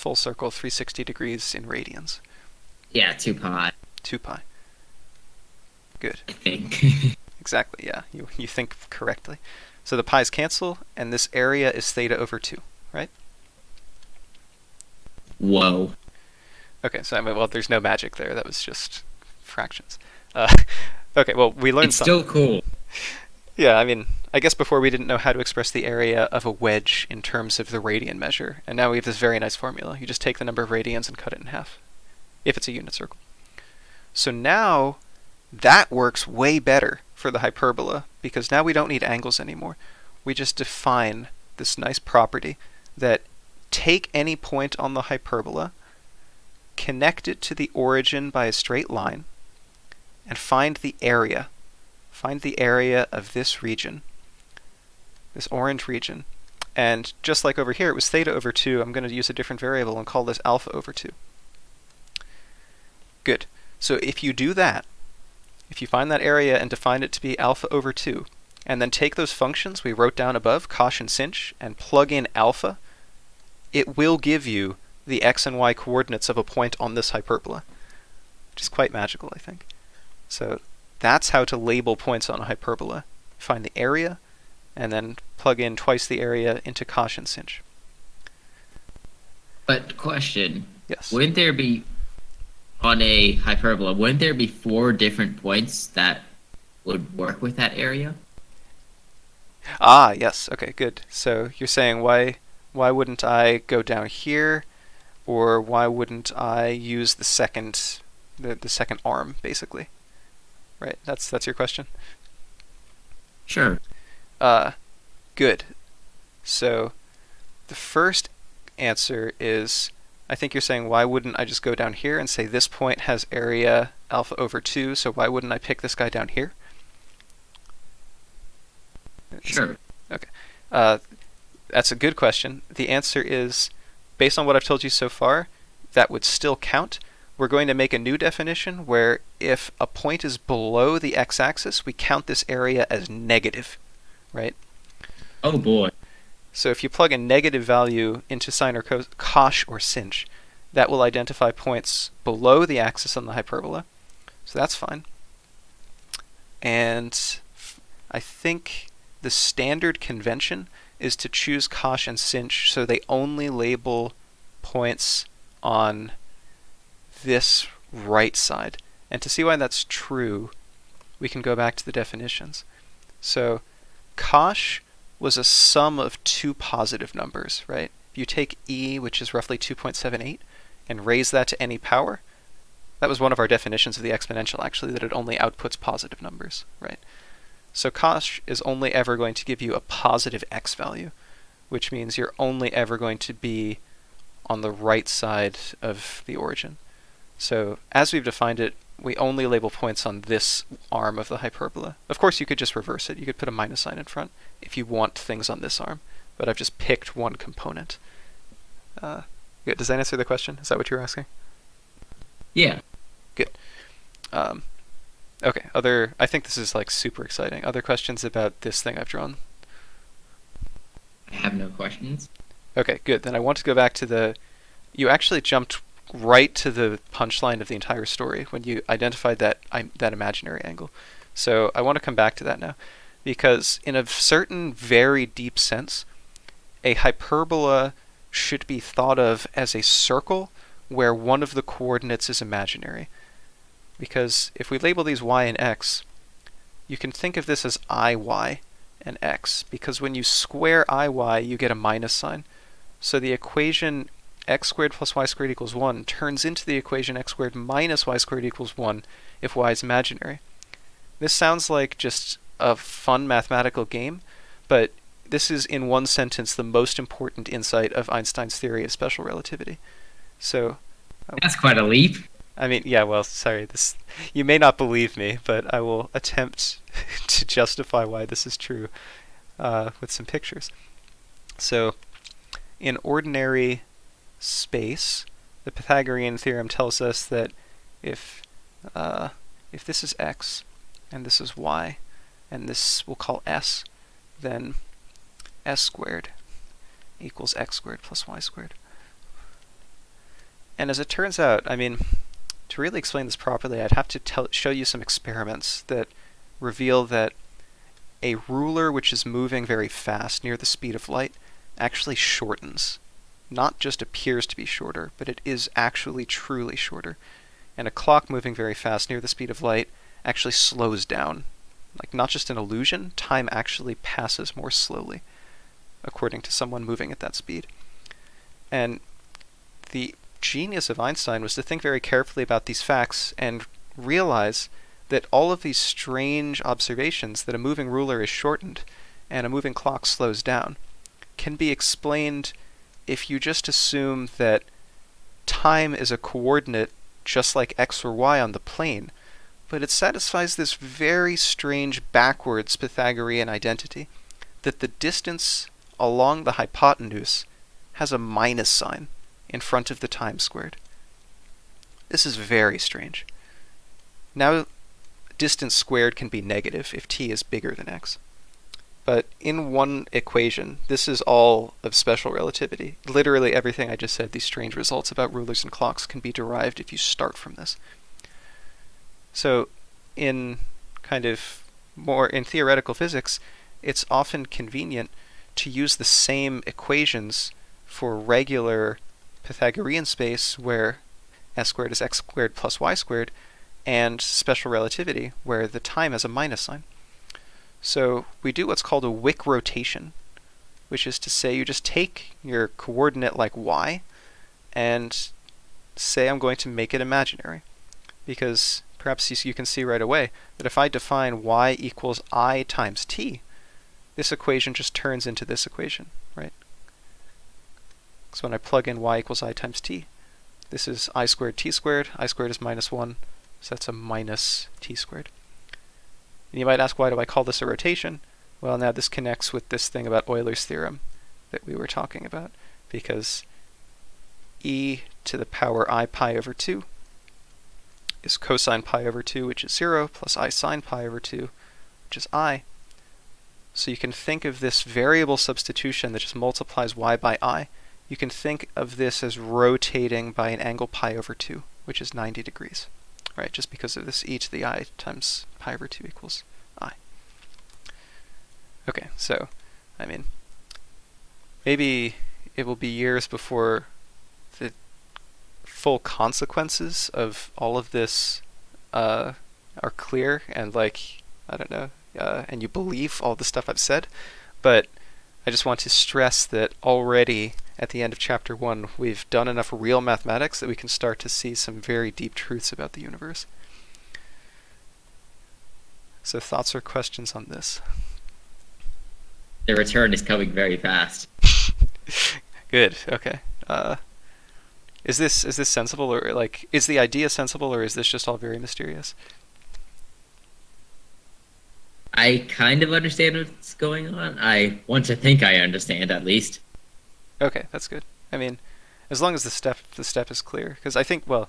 full circle 360 degrees in radians. Yeah, two pi, 2 pi. Good. I think. (laughs) Exactly, yeah. You, you think correctly. So the pi's cancel, and this area is theta over 2, right? Whoa. Okay, so I mean, well, there's no magic there. That was just fractions. Uh, (laughs) okay, well, we learned It's something. still cool. (laughs) Yeah, I mean, I guess before we didn't know how to express the area of a wedge in terms of the radian measure, and now we have this very nice formula. You just take the number of radians and cut it in half, if it's a unit circle. So now, that works way better for the hyperbola, because now we don't need angles anymore. We just define this nice property that take any point on the hyperbola, connect it to the origin by a straight line, and find the area find the area of this region, this orange region. And just like over here, it was theta over 2, I'm going to use a different variable and call this alpha over 2. Good. So if you do that, if you find that area and define it to be alpha over 2, and then take those functions we wrote down above, cosh and sinh, and plug in alpha, it will give you the x and y coordinates of a point on this hyperbola, which is quite magical, I think. So that's how to label points on a hyperbola. Find the area, and then plug in twice the area into and sinh. But question: Yes. Wouldn't there be on a hyperbola? Wouldn't there be four different points that would work with that area? Ah, yes. Okay, good. So you're saying why why wouldn't I go down here, or why wouldn't I use the second the, the second arm basically? Right. That's that's your question. Sure. Uh, good. So the first answer is I think you're saying why wouldn't I just go down here and say this point has area alpha over 2, so why wouldn't I pick this guy down here? Sure. Uh, that's a good question. The answer is, based on what I've told you so far, that would still count. We're going to make a new definition where if a point is below the x-axis, we count this area as negative, right? Oh boy. So if you plug a negative value into sine or cos- cosh or sinh, that will identify points below the axis on the hyperbola. So that's fine. And I think the standard convention is to choose cosh and sinh so they only label points on this right side. And to see why that's true, we can go back to the definitions. So cosh was a sum of two positive numbers, right? If you take e, which is roughly 2.78, and raise that to any power, that was one of our definitions of the exponential, actually, that it only outputs positive numbers, right? So cosh is only ever going to give you a positive x value, which means you're only ever going to be on the right side of the origin. So as we've defined it, we only label points on this arm of the hyperbola. Of course, you could just reverse it. You could put a minus sign in front if you want things on this arm, but I've just picked one component. Uh, good. Does that answer the question? Is that what you were asking? Yeah. Um, okay. Other. I think this is like super exciting. Other questions about this thing I've drawn? I have no questions. Okay. Good. Then I want to go back to the. You actually jumped right to the punchline of the entire story when you identified that that imaginary angle. So I want to come back to that now, because in a certain very deep sense, a hyperbola should be thought of as a circle where one of the coordinates is imaginary. Because if we label these y and x, you can think of this as iy and x, because when you square iy, you get a minus sign. So the equation x squared plus y squared equals 1 turns into the equation x squared minus y squared equals 1 if y is imaginary. This sounds like just a fun mathematical game, but this is in one sentence the most important insight of Einstein's theory of special relativity. So, That's quite a leap. I mean, yeah, well, sorry, this you may not believe me, but I will attempt (laughs) to justify why this is true uh, with some pictures. So, in ordinary space, the Pythagorean theorem tells us that if uh, if this is x and this is y, and this we'll call s, then s squared equals x squared plus y squared. And as it turns out, I mean, to really explain this properly, I'd have to tell, show you some experiments that reveal that a ruler which is moving very fast near the speed of light actually shortens. Not just appears to be shorter, but it is actually truly shorter. And a clock moving very fast near the speed of light actually slows down. Like, not just an illusion, time actually passes more slowly, according to someone moving at that speed. And the genius of Einstein was to think very carefully about these facts and realize that all of these strange observations that a moving ruler is shortened and a moving clock slows down can be explained if you just assume that time is a coordinate just like x or y on the plane, but it satisfies this very strange backwards Pythagorean identity that the distance along the hypotenuse has a minus sign in front of the time squared. This is very strange. Now, distance squared can be negative if t is bigger than x. But in one equation, this is all of special relativity. Literally everything I just said, these strange results about rulers and clocks, can be derived if you start from this. So, in kind of more in theoretical physics, it's often convenient to use the same equations for regular Pythagorean space where s squared is x squared plus y squared, and special relativity where the time has a minus sign. So we do what's called a Wick rotation, which is to say you just take your coordinate like y and say I'm going to make it imaginary. Because perhaps you, can see right away that if I define y equals i times t, this equation just turns into this equation, right? So when I plug in y equals i times t, this is i squared t squared, i squared is minus 1, so that's a minus t squared. And you might ask, why do I call this a rotation? Well, now this connects with this thing about Euler's theorem that we were talking about, because e to the power i pi over 2 is cosine pi over 2, which is 0, plus i sine pi over 2, which is i. So you can think of this variable substitution that just multiplies y by i. You can think of this as rotating by an angle pi over 2, which is 90 degrees right? Just because of this e to the i times pi over 2 equals i. Okay, so, I mean, maybe it will be years before the full consequences of all of this uh, are clear and like, I don't know, uh, and you believe all the stuff I've said, but I just want to stress that already at the end of chapter one, we've done enough real mathematics that we can start to see some very deep truths about the universe. So, thoughts or questions on this? The return is coming very fast. (laughs) Good. Okay. Uh, is this is this sensible or like is the idea sensible or is this just all very mysterious? I kind of understand what's going on. I want to think I understand at least. Okay, that's good. I mean, as long as the step the step is clear, because I think well,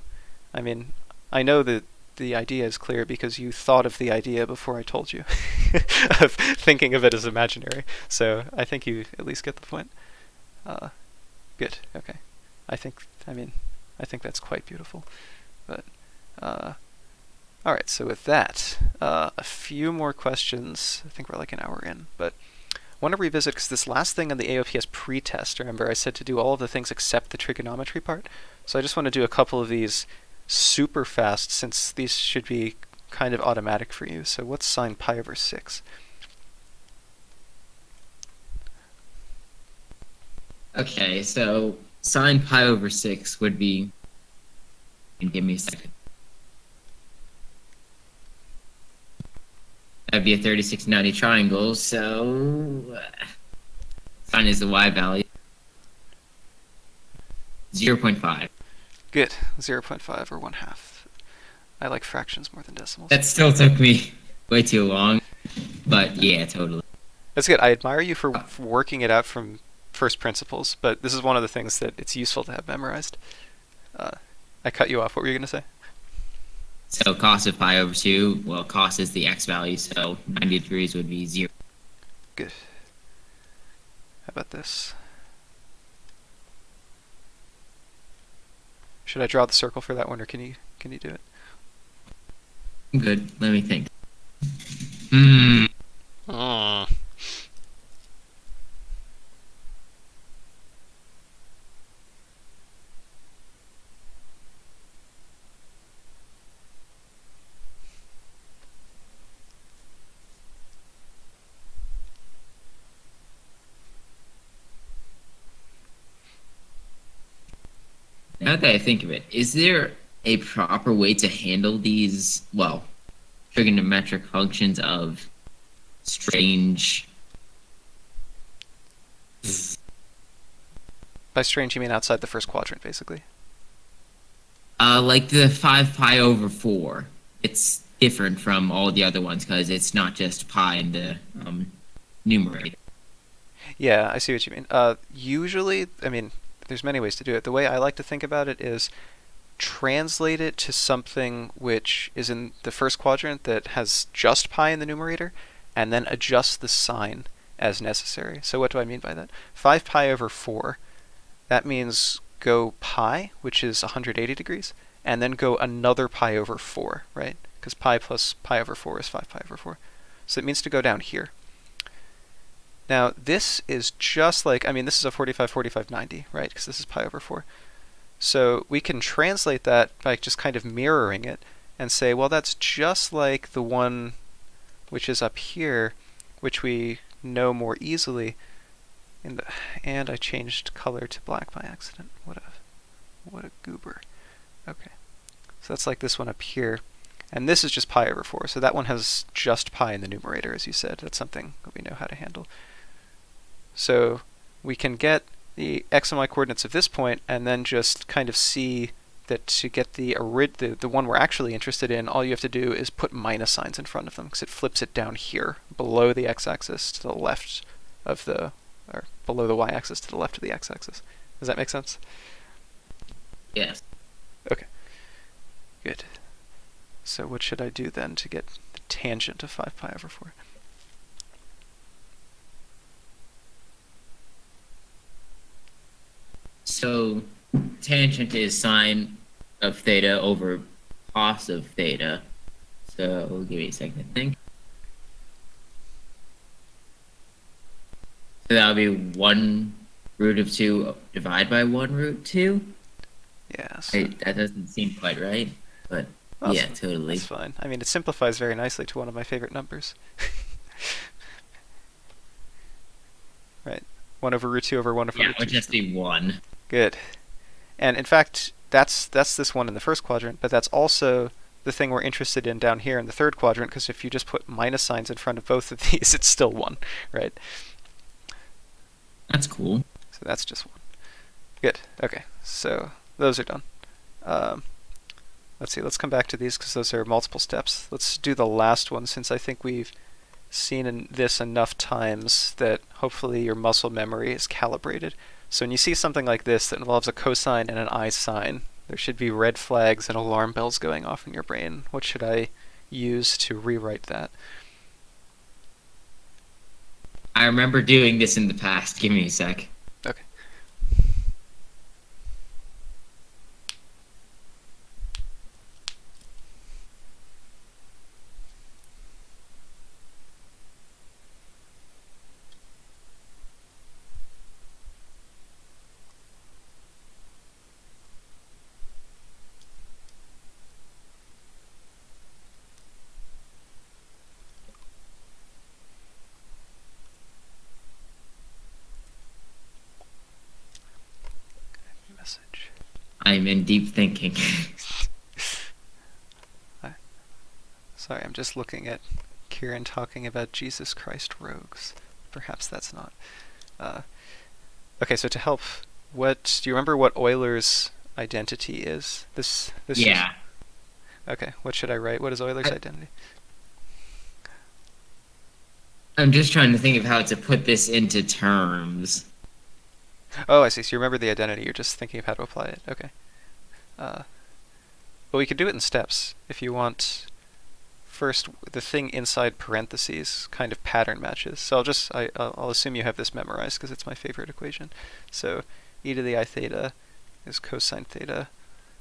I mean, I know that the idea is clear because you thought of the idea before I told you (laughs) of thinking of it as imaginary. So I think you at least get the point. Uh, good. Okay. I think. I mean, I think that's quite beautiful. But uh, all right. So with that, uh, a few more questions. I think we're like an hour in, but I want to revisit because this last thing on the AOPS pretest, remember I said to do all of the things except the trigonometry part. So I just want to do a couple of these super fast since these should be kind of automatic for you. So what's sine pi over 6? Okay, so sine pi over 6 would be... Give me a second. That'd be a 3690 triangle, so sine is the y value. 0.5. Good. 0.5 or 1 half. I like fractions more than decimals. That still took me way too long, but yeah, totally. That's good. I admire you for, for working it out from first principles, but this is one of the things that it's useful to have memorized. Uh, I cut you off. What were you going to say? So cos of pi over 2, well, cos is the x value, so 90 degrees would be 0. Good. How about this? Should I draw the circle for that one, or can you can you do it? I'm good. Let me think. Hmm. Mm. Now that I think of it, is there a proper way to handle these, well, trigonometric functions of strange. By strange, you mean outside the first quadrant, basically. Uh, like the 5 pi over 4. It's different from all the other ones because it's not just pi in the um, numerator. Yeah, I see what you mean. Uh, usually, I mean, there's many ways to do it. The way I like to think about it is translate it to something which is in the first quadrant that has just pi in the numerator, and then adjust the sign as necessary. So what do I mean by that? 5 pi over 4, that means go pi, which is 180 degrees, and then go another pi over 4, right? Because pi plus pi over 4 is 5 pi over 4. So it means to go down here. Now, this is just like, I mean, this is a 45, 45, 90, right? Because this is pi over 4. So we can translate that by just kind of mirroring it and say, well, that's just like the one which is up here, which we know more easily. The, and I changed color to black by accident. What a, what a goober. Okay. So that's like this one up here. And this is just pi over 4. So that one has just pi in the numerator, as you said. That's something that we know how to handle. So we can get the x and y coordinates of this point and then just kind of see that to get the, the, the one we're actually interested in, all you have to do is put minus signs in front of them because it flips it down here below the x-axis to the left of the, or below the y-axis to the left of the x-axis. Does that make sense? Yes. Okay. Good. So what should I do then to get the tangent of 5 pi over 4? So tangent is sine of theta over cos of theta. So give me a second to think. So that would be one root of two divided by one root two. Yes. Right, that doesn't seem quite right, but Well, yeah, totally. That's fine. I mean, it simplifies very nicely to one of my favorite numbers. (laughs) right. 1 over root 2 over 1 over Yeah, it root would 2. just be one. Good. And in fact, that's that's this one in the first quadrant, but that's also the thing we're interested in down here in the third quadrant, because if you just put minus signs in front of both of (laughs) these, it's still 1, right? That's cool. So that's just 1. Good. Okay. So those are done. Um, let's see. Let's come back to these because those are multiple steps. Let's do the last one since I think we've seen in this enough times that hopefully your muscle memory is calibrated. So when you see something like this that involves a cosine and an I sine, there should be red flags and alarm bells going off in your brain. What should I use to rewrite that? I remember doing this in the past. Give me a sec. Okay. Message. I'm in deep thinking. (laughs) Sorry, I'm just looking at Kieran talking about Jesus Christ rogues. Perhaps that's not. Uh, okay, so to help, what do you remember? What Euler's identity is? This. This. is- yeah. okay. What should I write? What is Euler's I- identity? I'm just trying to think of how to put this into terms. Oh, I see. So you remember the identity. You're just thinking of how to apply it. Okay. Uh, well, we could do it in steps if you want. First, the thing inside parentheses kind of pattern matches. So I'll just I, I'll I'll assume you have this memorized because it's my favorite equation. So e to the i theta is cosine theta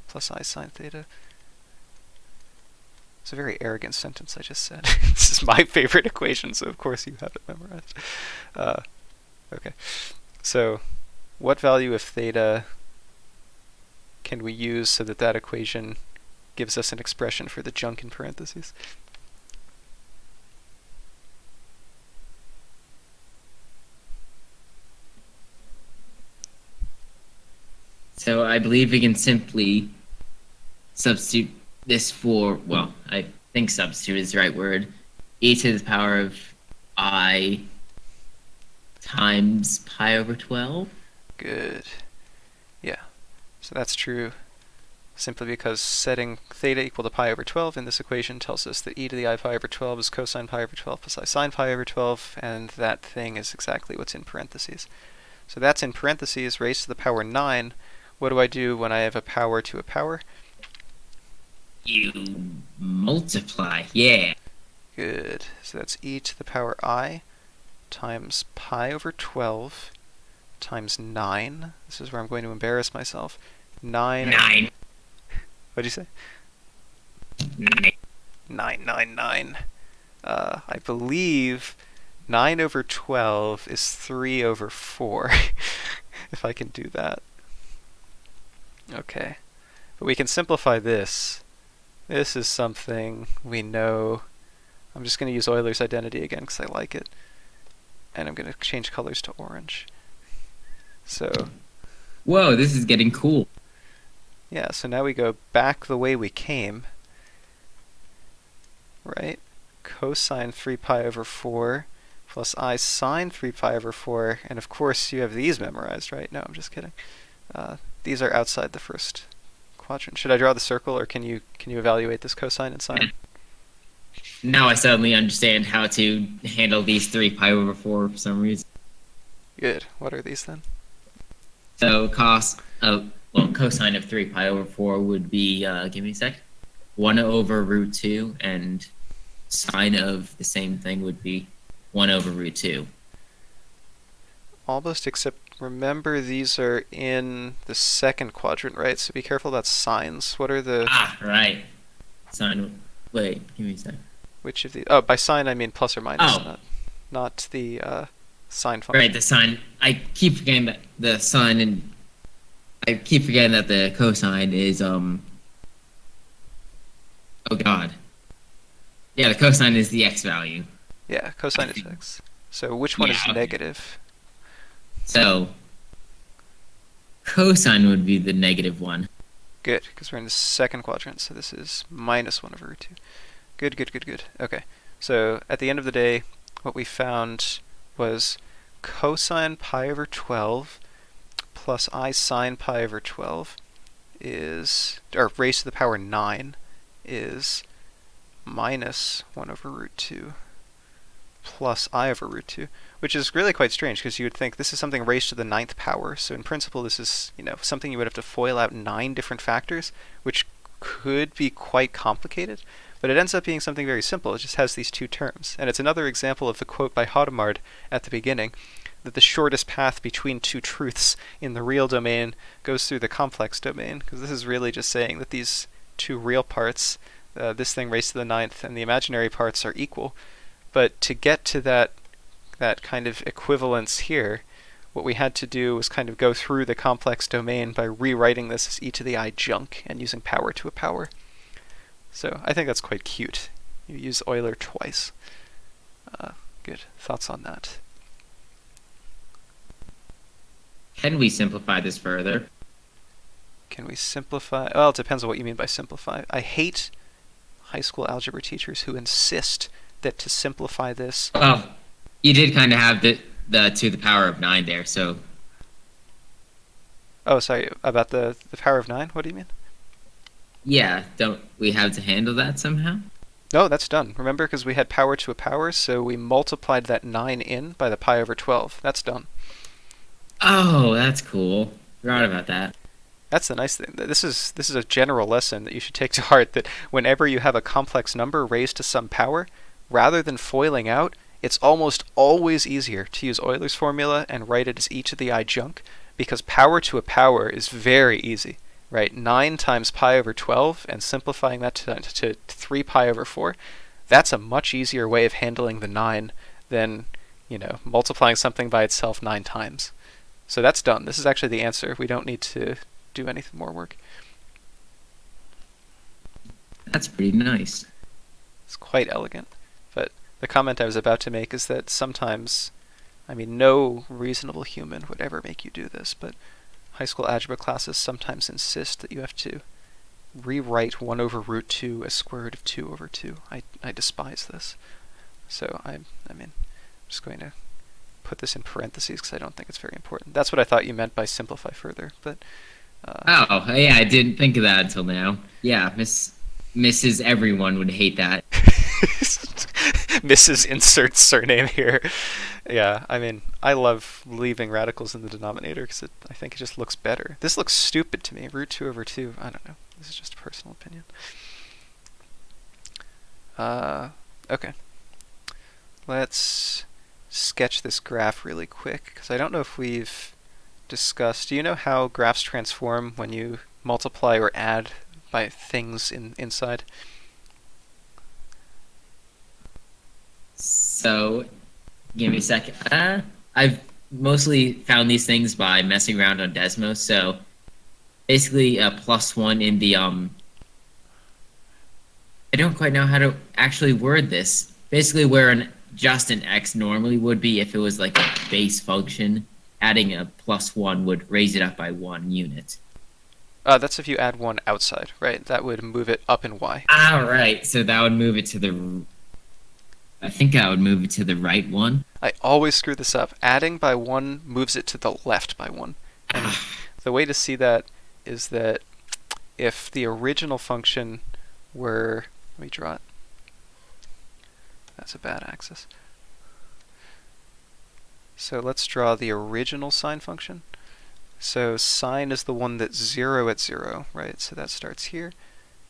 plus I sine theta. It's a very arrogant sentence I just said. (laughs) this is my favorite equation, so of course you have it memorized. Uh, okay, so what value of theta can we use so that that equation gives us an expression for the junk in parentheses? So I believe we can simply substitute this for, well, I think substitute is the right word, e to the power of i times pi over 12. Good. So that's true simply because setting theta equal to pi over 12 in this equation tells us that e to the i pi over 12 is cosine pi over 12 plus i sine pi over 12, and that thing is exactly what's in parentheses. So that's in parentheses raised to the power 9. What do I do when I have a power to a power? You multiply, yeah. Good. So that's e to the power i times pi over 12 times 9. This is where I'm going to embarrass myself. 9. Nine. What'd you say? Nine. 999. Uh, I believe 9 over 12 is 3 over 4, (laughs) if I can do that. Okay. But we can simplify this. This is something we know. I'm just going to use Euler's identity again because I like it. And I'm going to change colors to orange. So, Whoa, this is getting cool. yeah, so now we go back the way we came. Right? Cosine 3 pi over 4 plus i sine 3 pi over 4. And of course you have these memorized, right? No, I'm just kidding. Uh, these are outside the first quadrant. Should I draw the circle or can you can you evaluate this cosine and sine? (clears throat) Now I suddenly understand how to handle these three pi over four for some reason. Good. What are these then? So cos of well cosine of three pi over four would be uh, give me a sec. One over root two, and sine of the same thing would be one over root two. Almost except remember these are in the second quadrant, right? So be careful about sines. What are the Ah, right. Sine. Wait, give me a sec. which of the Oh, by sine I mean plus or minus, Oh. not not the uh, sine function. Right, the sine. I keep forgetting that the sine and I keep forgetting that the cosine is um. Oh God. Yeah, the cosine is the x value. Yeah, cosine is x. So which one is okay. negative? So cosine would be the negative one. Good, because we're in the second quadrant, so this is minus 1 over root 2. Good, good, good, good. Okay, so at the end of the day, what we found was cosine pi over 12 plus i sine pi over 12 is, or raised to the power 9 is minus 1 over root 2 plus i over root 2, which is really quite strange because you would think this is something raised to the ninth power. So in principle, this is you know something you would have to FOIL out nine different factors, which could be quite complicated. But it ends up being something very simple. It just has these two terms, and it's another example of the quote by Hadamard at the beginning that the shortest path between two truths in the real domain goes through the complex domain, because this is really just saying that these two real parts, uh, this thing raised to the ninth, and the imaginary parts are equal. But to get to that that kind of equivalence here, what we had to do was kind of go through the complex domain by rewriting this as e to the i junk and using power to a power. So I think that's quite cute. You use Euler twice. Uh, good. Thoughts on that? Can we simplify this further? Can we simplify? Well, it depends on what you mean by simplify. I hate high school algebra teachers who insist that to simplify this Well, you did kind of have the the to the power of nine there, so Oh, sorry, about the the power of nine. What do you mean? Yeah, don't we have to handle that somehow? No, that's done. Remember, because we had power to a power, so we multiplied that nine in by the pi over twelve. That's done. Oh, that's cool. Forgot about that. That's the nice thing. This is this is a general lesson that you should take to heart. That whenever you have a complex number raised to some power, rather than foiling out, it's almost always easier to use Euler's formula and write it as e to the i junk, because power to a power is very easy. Right? 9 times pi over 12 and simplifying that to, to 3 pi over 4, that's a much easier way of handling the 9 than, you know, multiplying something by itself 9 times. So that's done. This is actually the answer. We don't need to do anything more work. That's pretty nice. It's quite elegant. But the comment I was about to make is that sometimes, I mean, no reasonable human would ever make you do this, but high school algebra classes sometimes insist that you have to rewrite 1 over root 2 as square root of 2 over 2. I, I despise this. So I'm, I mean, I'm just going to put this in parentheses because I don't think it's very important. That's what I thought you meant by simplify further, but... Uh, oh, yeah, I didn't think of that until now. Yeah, Miss Mrs. Everyone would hate that. (laughs) (laughs) Mrs. Insert surname here. Yeah, I mean, I love leaving radicals in the denominator because I think it just looks better. This looks stupid to me. Root 2 over 2, I don't know. This is just a personal opinion. Uh, okay. Let's sketch this graph really quick because I don't know if we've discussed. Do you know how graphs transform when you multiply or add by things in inside? So, give me a second. Uh, I've mostly found these things by messing around on Desmos. So, basically, a plus one in the um. I don't quite know how to actually word this. Basically, where an just an x normally would be if it was like a base function, adding a plus one would raise it up by one unit. Uh, that's if you add one outside, right? That would move it up in y. All right, so that would move it to the. I think I would move it to the right one. I always screw this up. Adding by one moves it to the left by one. Ah. The way to see that is that if the original function were, let me draw it. That's a bad axis. So let's draw the original sine function. So sine is the one that's 0 at 0, right? So that starts here,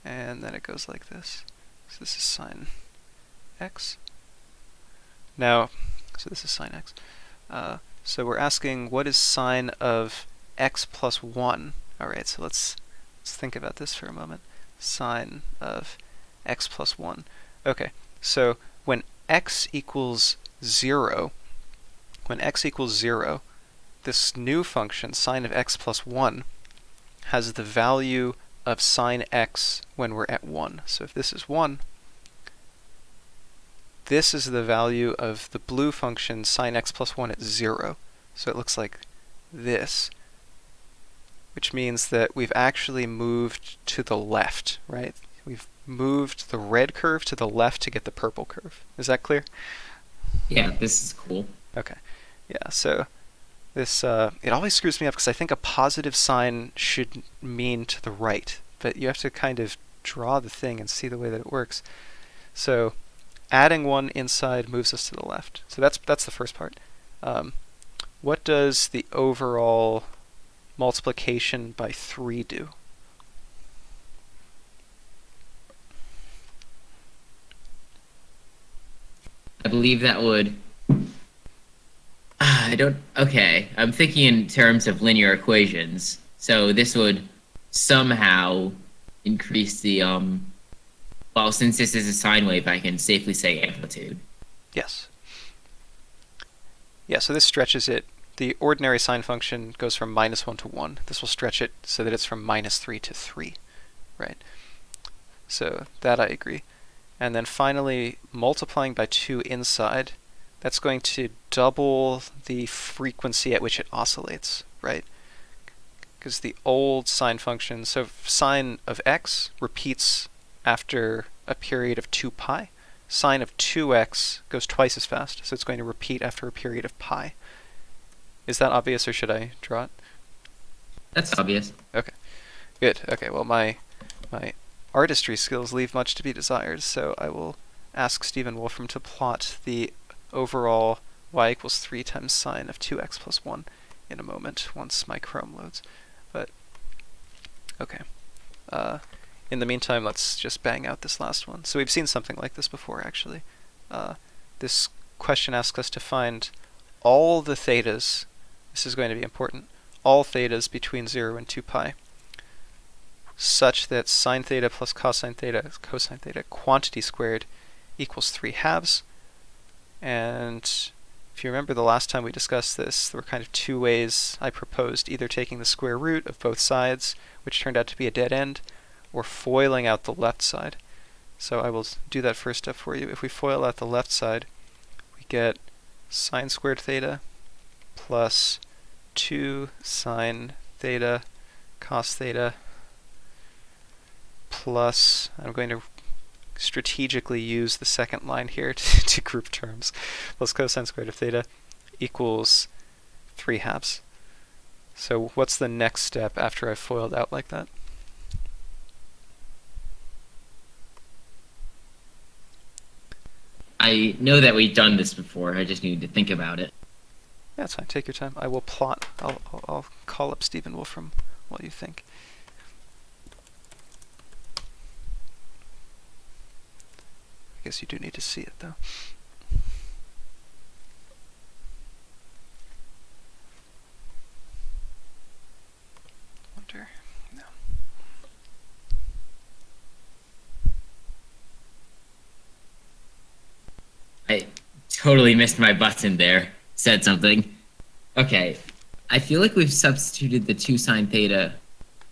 and then it goes like this. So this is sine x. Now, so this is sine x. Uh, so we're asking what is sine of x plus 1? Alright, so let's, let's think about this for a moment. Sine of x plus 1. Okay, so when x equals 0, when x equals 0, this new function, sine of x plus 1, has the value of sine x when we're at 1. So if this is 1, this is the value of the blue function sine x plus 1 at 0. So it looks like this, which means that we've actually moved to the left, right? We've moved the red curve to the left to get the purple curve. Is that clear? Yeah, this is cool. Okay. Yeah, so this, uh, it always screws me up because I think a positive sign should mean to the right, but you have to kind of draw the thing and see the way that it works. So adding one inside moves us to the left. So that's, that's the first part. Um, what does the overall multiplication by 3 do? I believe that would. (sighs) I don't. Okay, I'm thinking in terms of linear equations. So this would somehow increase the um. Well, since this is a sine wave, I can safely say amplitude. Yes. Yeah, so this stretches it. The ordinary sine function goes from minus 1 to 1. This will stretch it so that it's from minus 3 to 3, right? So that I agree. And then finally, multiplying by 2 inside, that's going to double the frequency at which it oscillates, right? Because the old sine function, so sine of x repeats after a period of 2 pi. Sine of 2x goes twice as fast, so it's going to repeat after a period of pi. Is that obvious, or should I draw it? That's obvious. Okay, good. Okay, well my my artistry skills leave much to be desired, so I will ask Stephen Wolfram to plot the overall y equals 3 times sine of 2x plus 1 in a moment once my Chrome loads. But, okay. Uh, in the meantime, let's just bang out this last one. So we've seen something like this before, actually. Uh, this question asks us to find all the thetas, this is going to be important, all thetas between 0 and 2 pi. such that sine theta plus cosine theta cosine theta quantity squared equals 3 halves. And if you remember the last time we discussed this, there were kind of two ways I proposed, either taking the square root of both sides, which turned out to be a dead end, or foiling out the left side. So I will do that first step for you. If we FOIL out the left side, we get sine squared theta plus 2 sine theta cos theta plus, I'm going to strategically use the second line here (laughs) to, to group terms, plus cosine squared of theta equals 3 halves. So what's the next step after I've FOILed out like that? I know that we've done this before. I just need to think about it. Yeah, that's fine. Take your time. I will plot. I'll, I'll, I'll call up Stephen Wolfram while you think. I guess you do need to see it, though. Wonder. No. I totally missed my button there. Said something. Okay. I feel like we've substituted the 2 sine theta,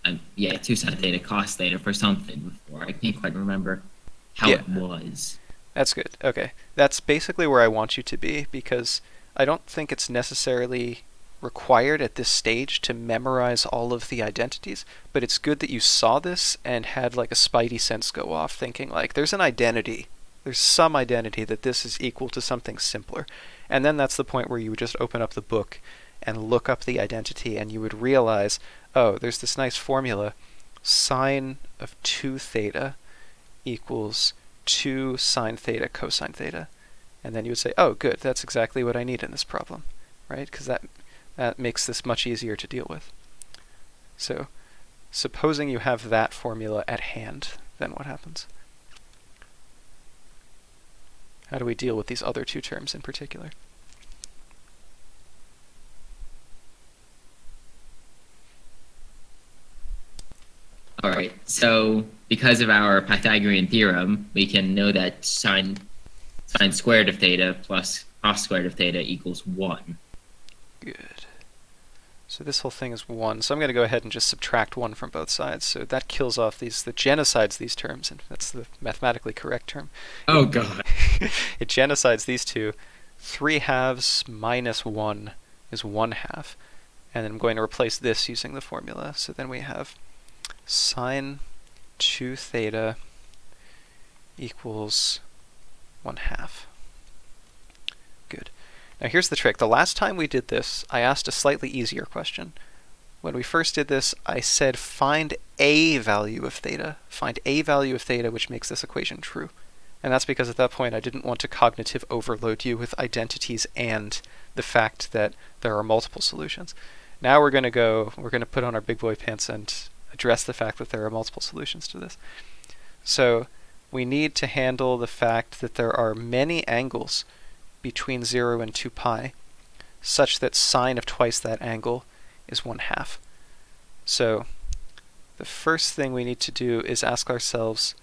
um, yeah, 2 sine theta cos theta for something before. I can't quite remember how Yeah. it was. That's good. Okay. That's basically where I want you to be because I don't think it's necessarily required at this stage to memorize all of the identities, but it's good that you saw this and had like a spidey sense go off thinking like there's an identity. There's some identity that this is equal to something simpler. And then that's the point where you would just open up the book and look up the identity and you would realize, oh, there's this nice formula sine of 2 theta equals 2 sine theta cosine theta. And then you would say, oh, good, that's exactly what I need in this problem, right? Because that, that makes this much easier to deal with. So, supposing you have that formula at hand, then what happens? How do we deal with these other two terms in particular? All right. So because of our Pythagorean theorem, we can know that sine sine squared of theta plus cos squared of theta equals one. Good. So this whole thing is 1. So I'm going to go ahead and just subtract 1 from both sides. So that kills off these, the genocides these terms, and that's the mathematically correct term. Oh god. (laughs) it genocides these two. 3 halves minus 1 is 1 half. And then I'm going to replace this using the formula. So then we have sine 2 theta equals 1 half. Now here's the trick. The last time we did this, I asked a slightly easier question. When we first did this, I said find a value of theta. Find a value of theta which makes this equation true. And that's because at that point I didn't want to cognitive overload you with identities and the fact that there are multiple solutions. Now we're going to go, we're going to put on our big boy pants and address the fact that there are multiple solutions to this. So we need to handle the fact that there are many angles between 0 and 2 pi such that sine of twice that angle is 1 half. So the first thing we need to do is ask ourselves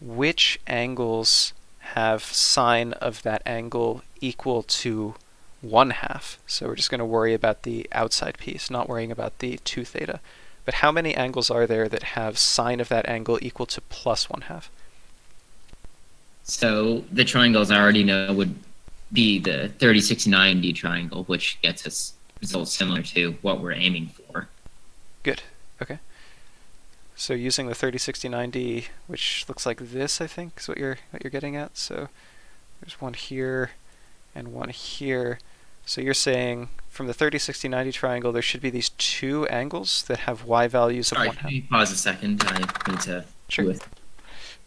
which angles have sine of that angle equal to 1 half. So we're just going to worry about the outside piece, not worrying about the 2 theta. But how many angles are there that have sine of that angle equal to plus 1 half? So the triangles I already know would be the 30, 60, 90 triangle, which gets us results similar to what we're aiming for. Good. Okay. So using the 30, 60, 90, which looks like this, I think, is what you're what you're getting at. So there's one here and one here. So you're saying from the 30, 60, 90 triangle, there should be these two angles that have y values of Sorry, one half. pause a second? I need to Sure.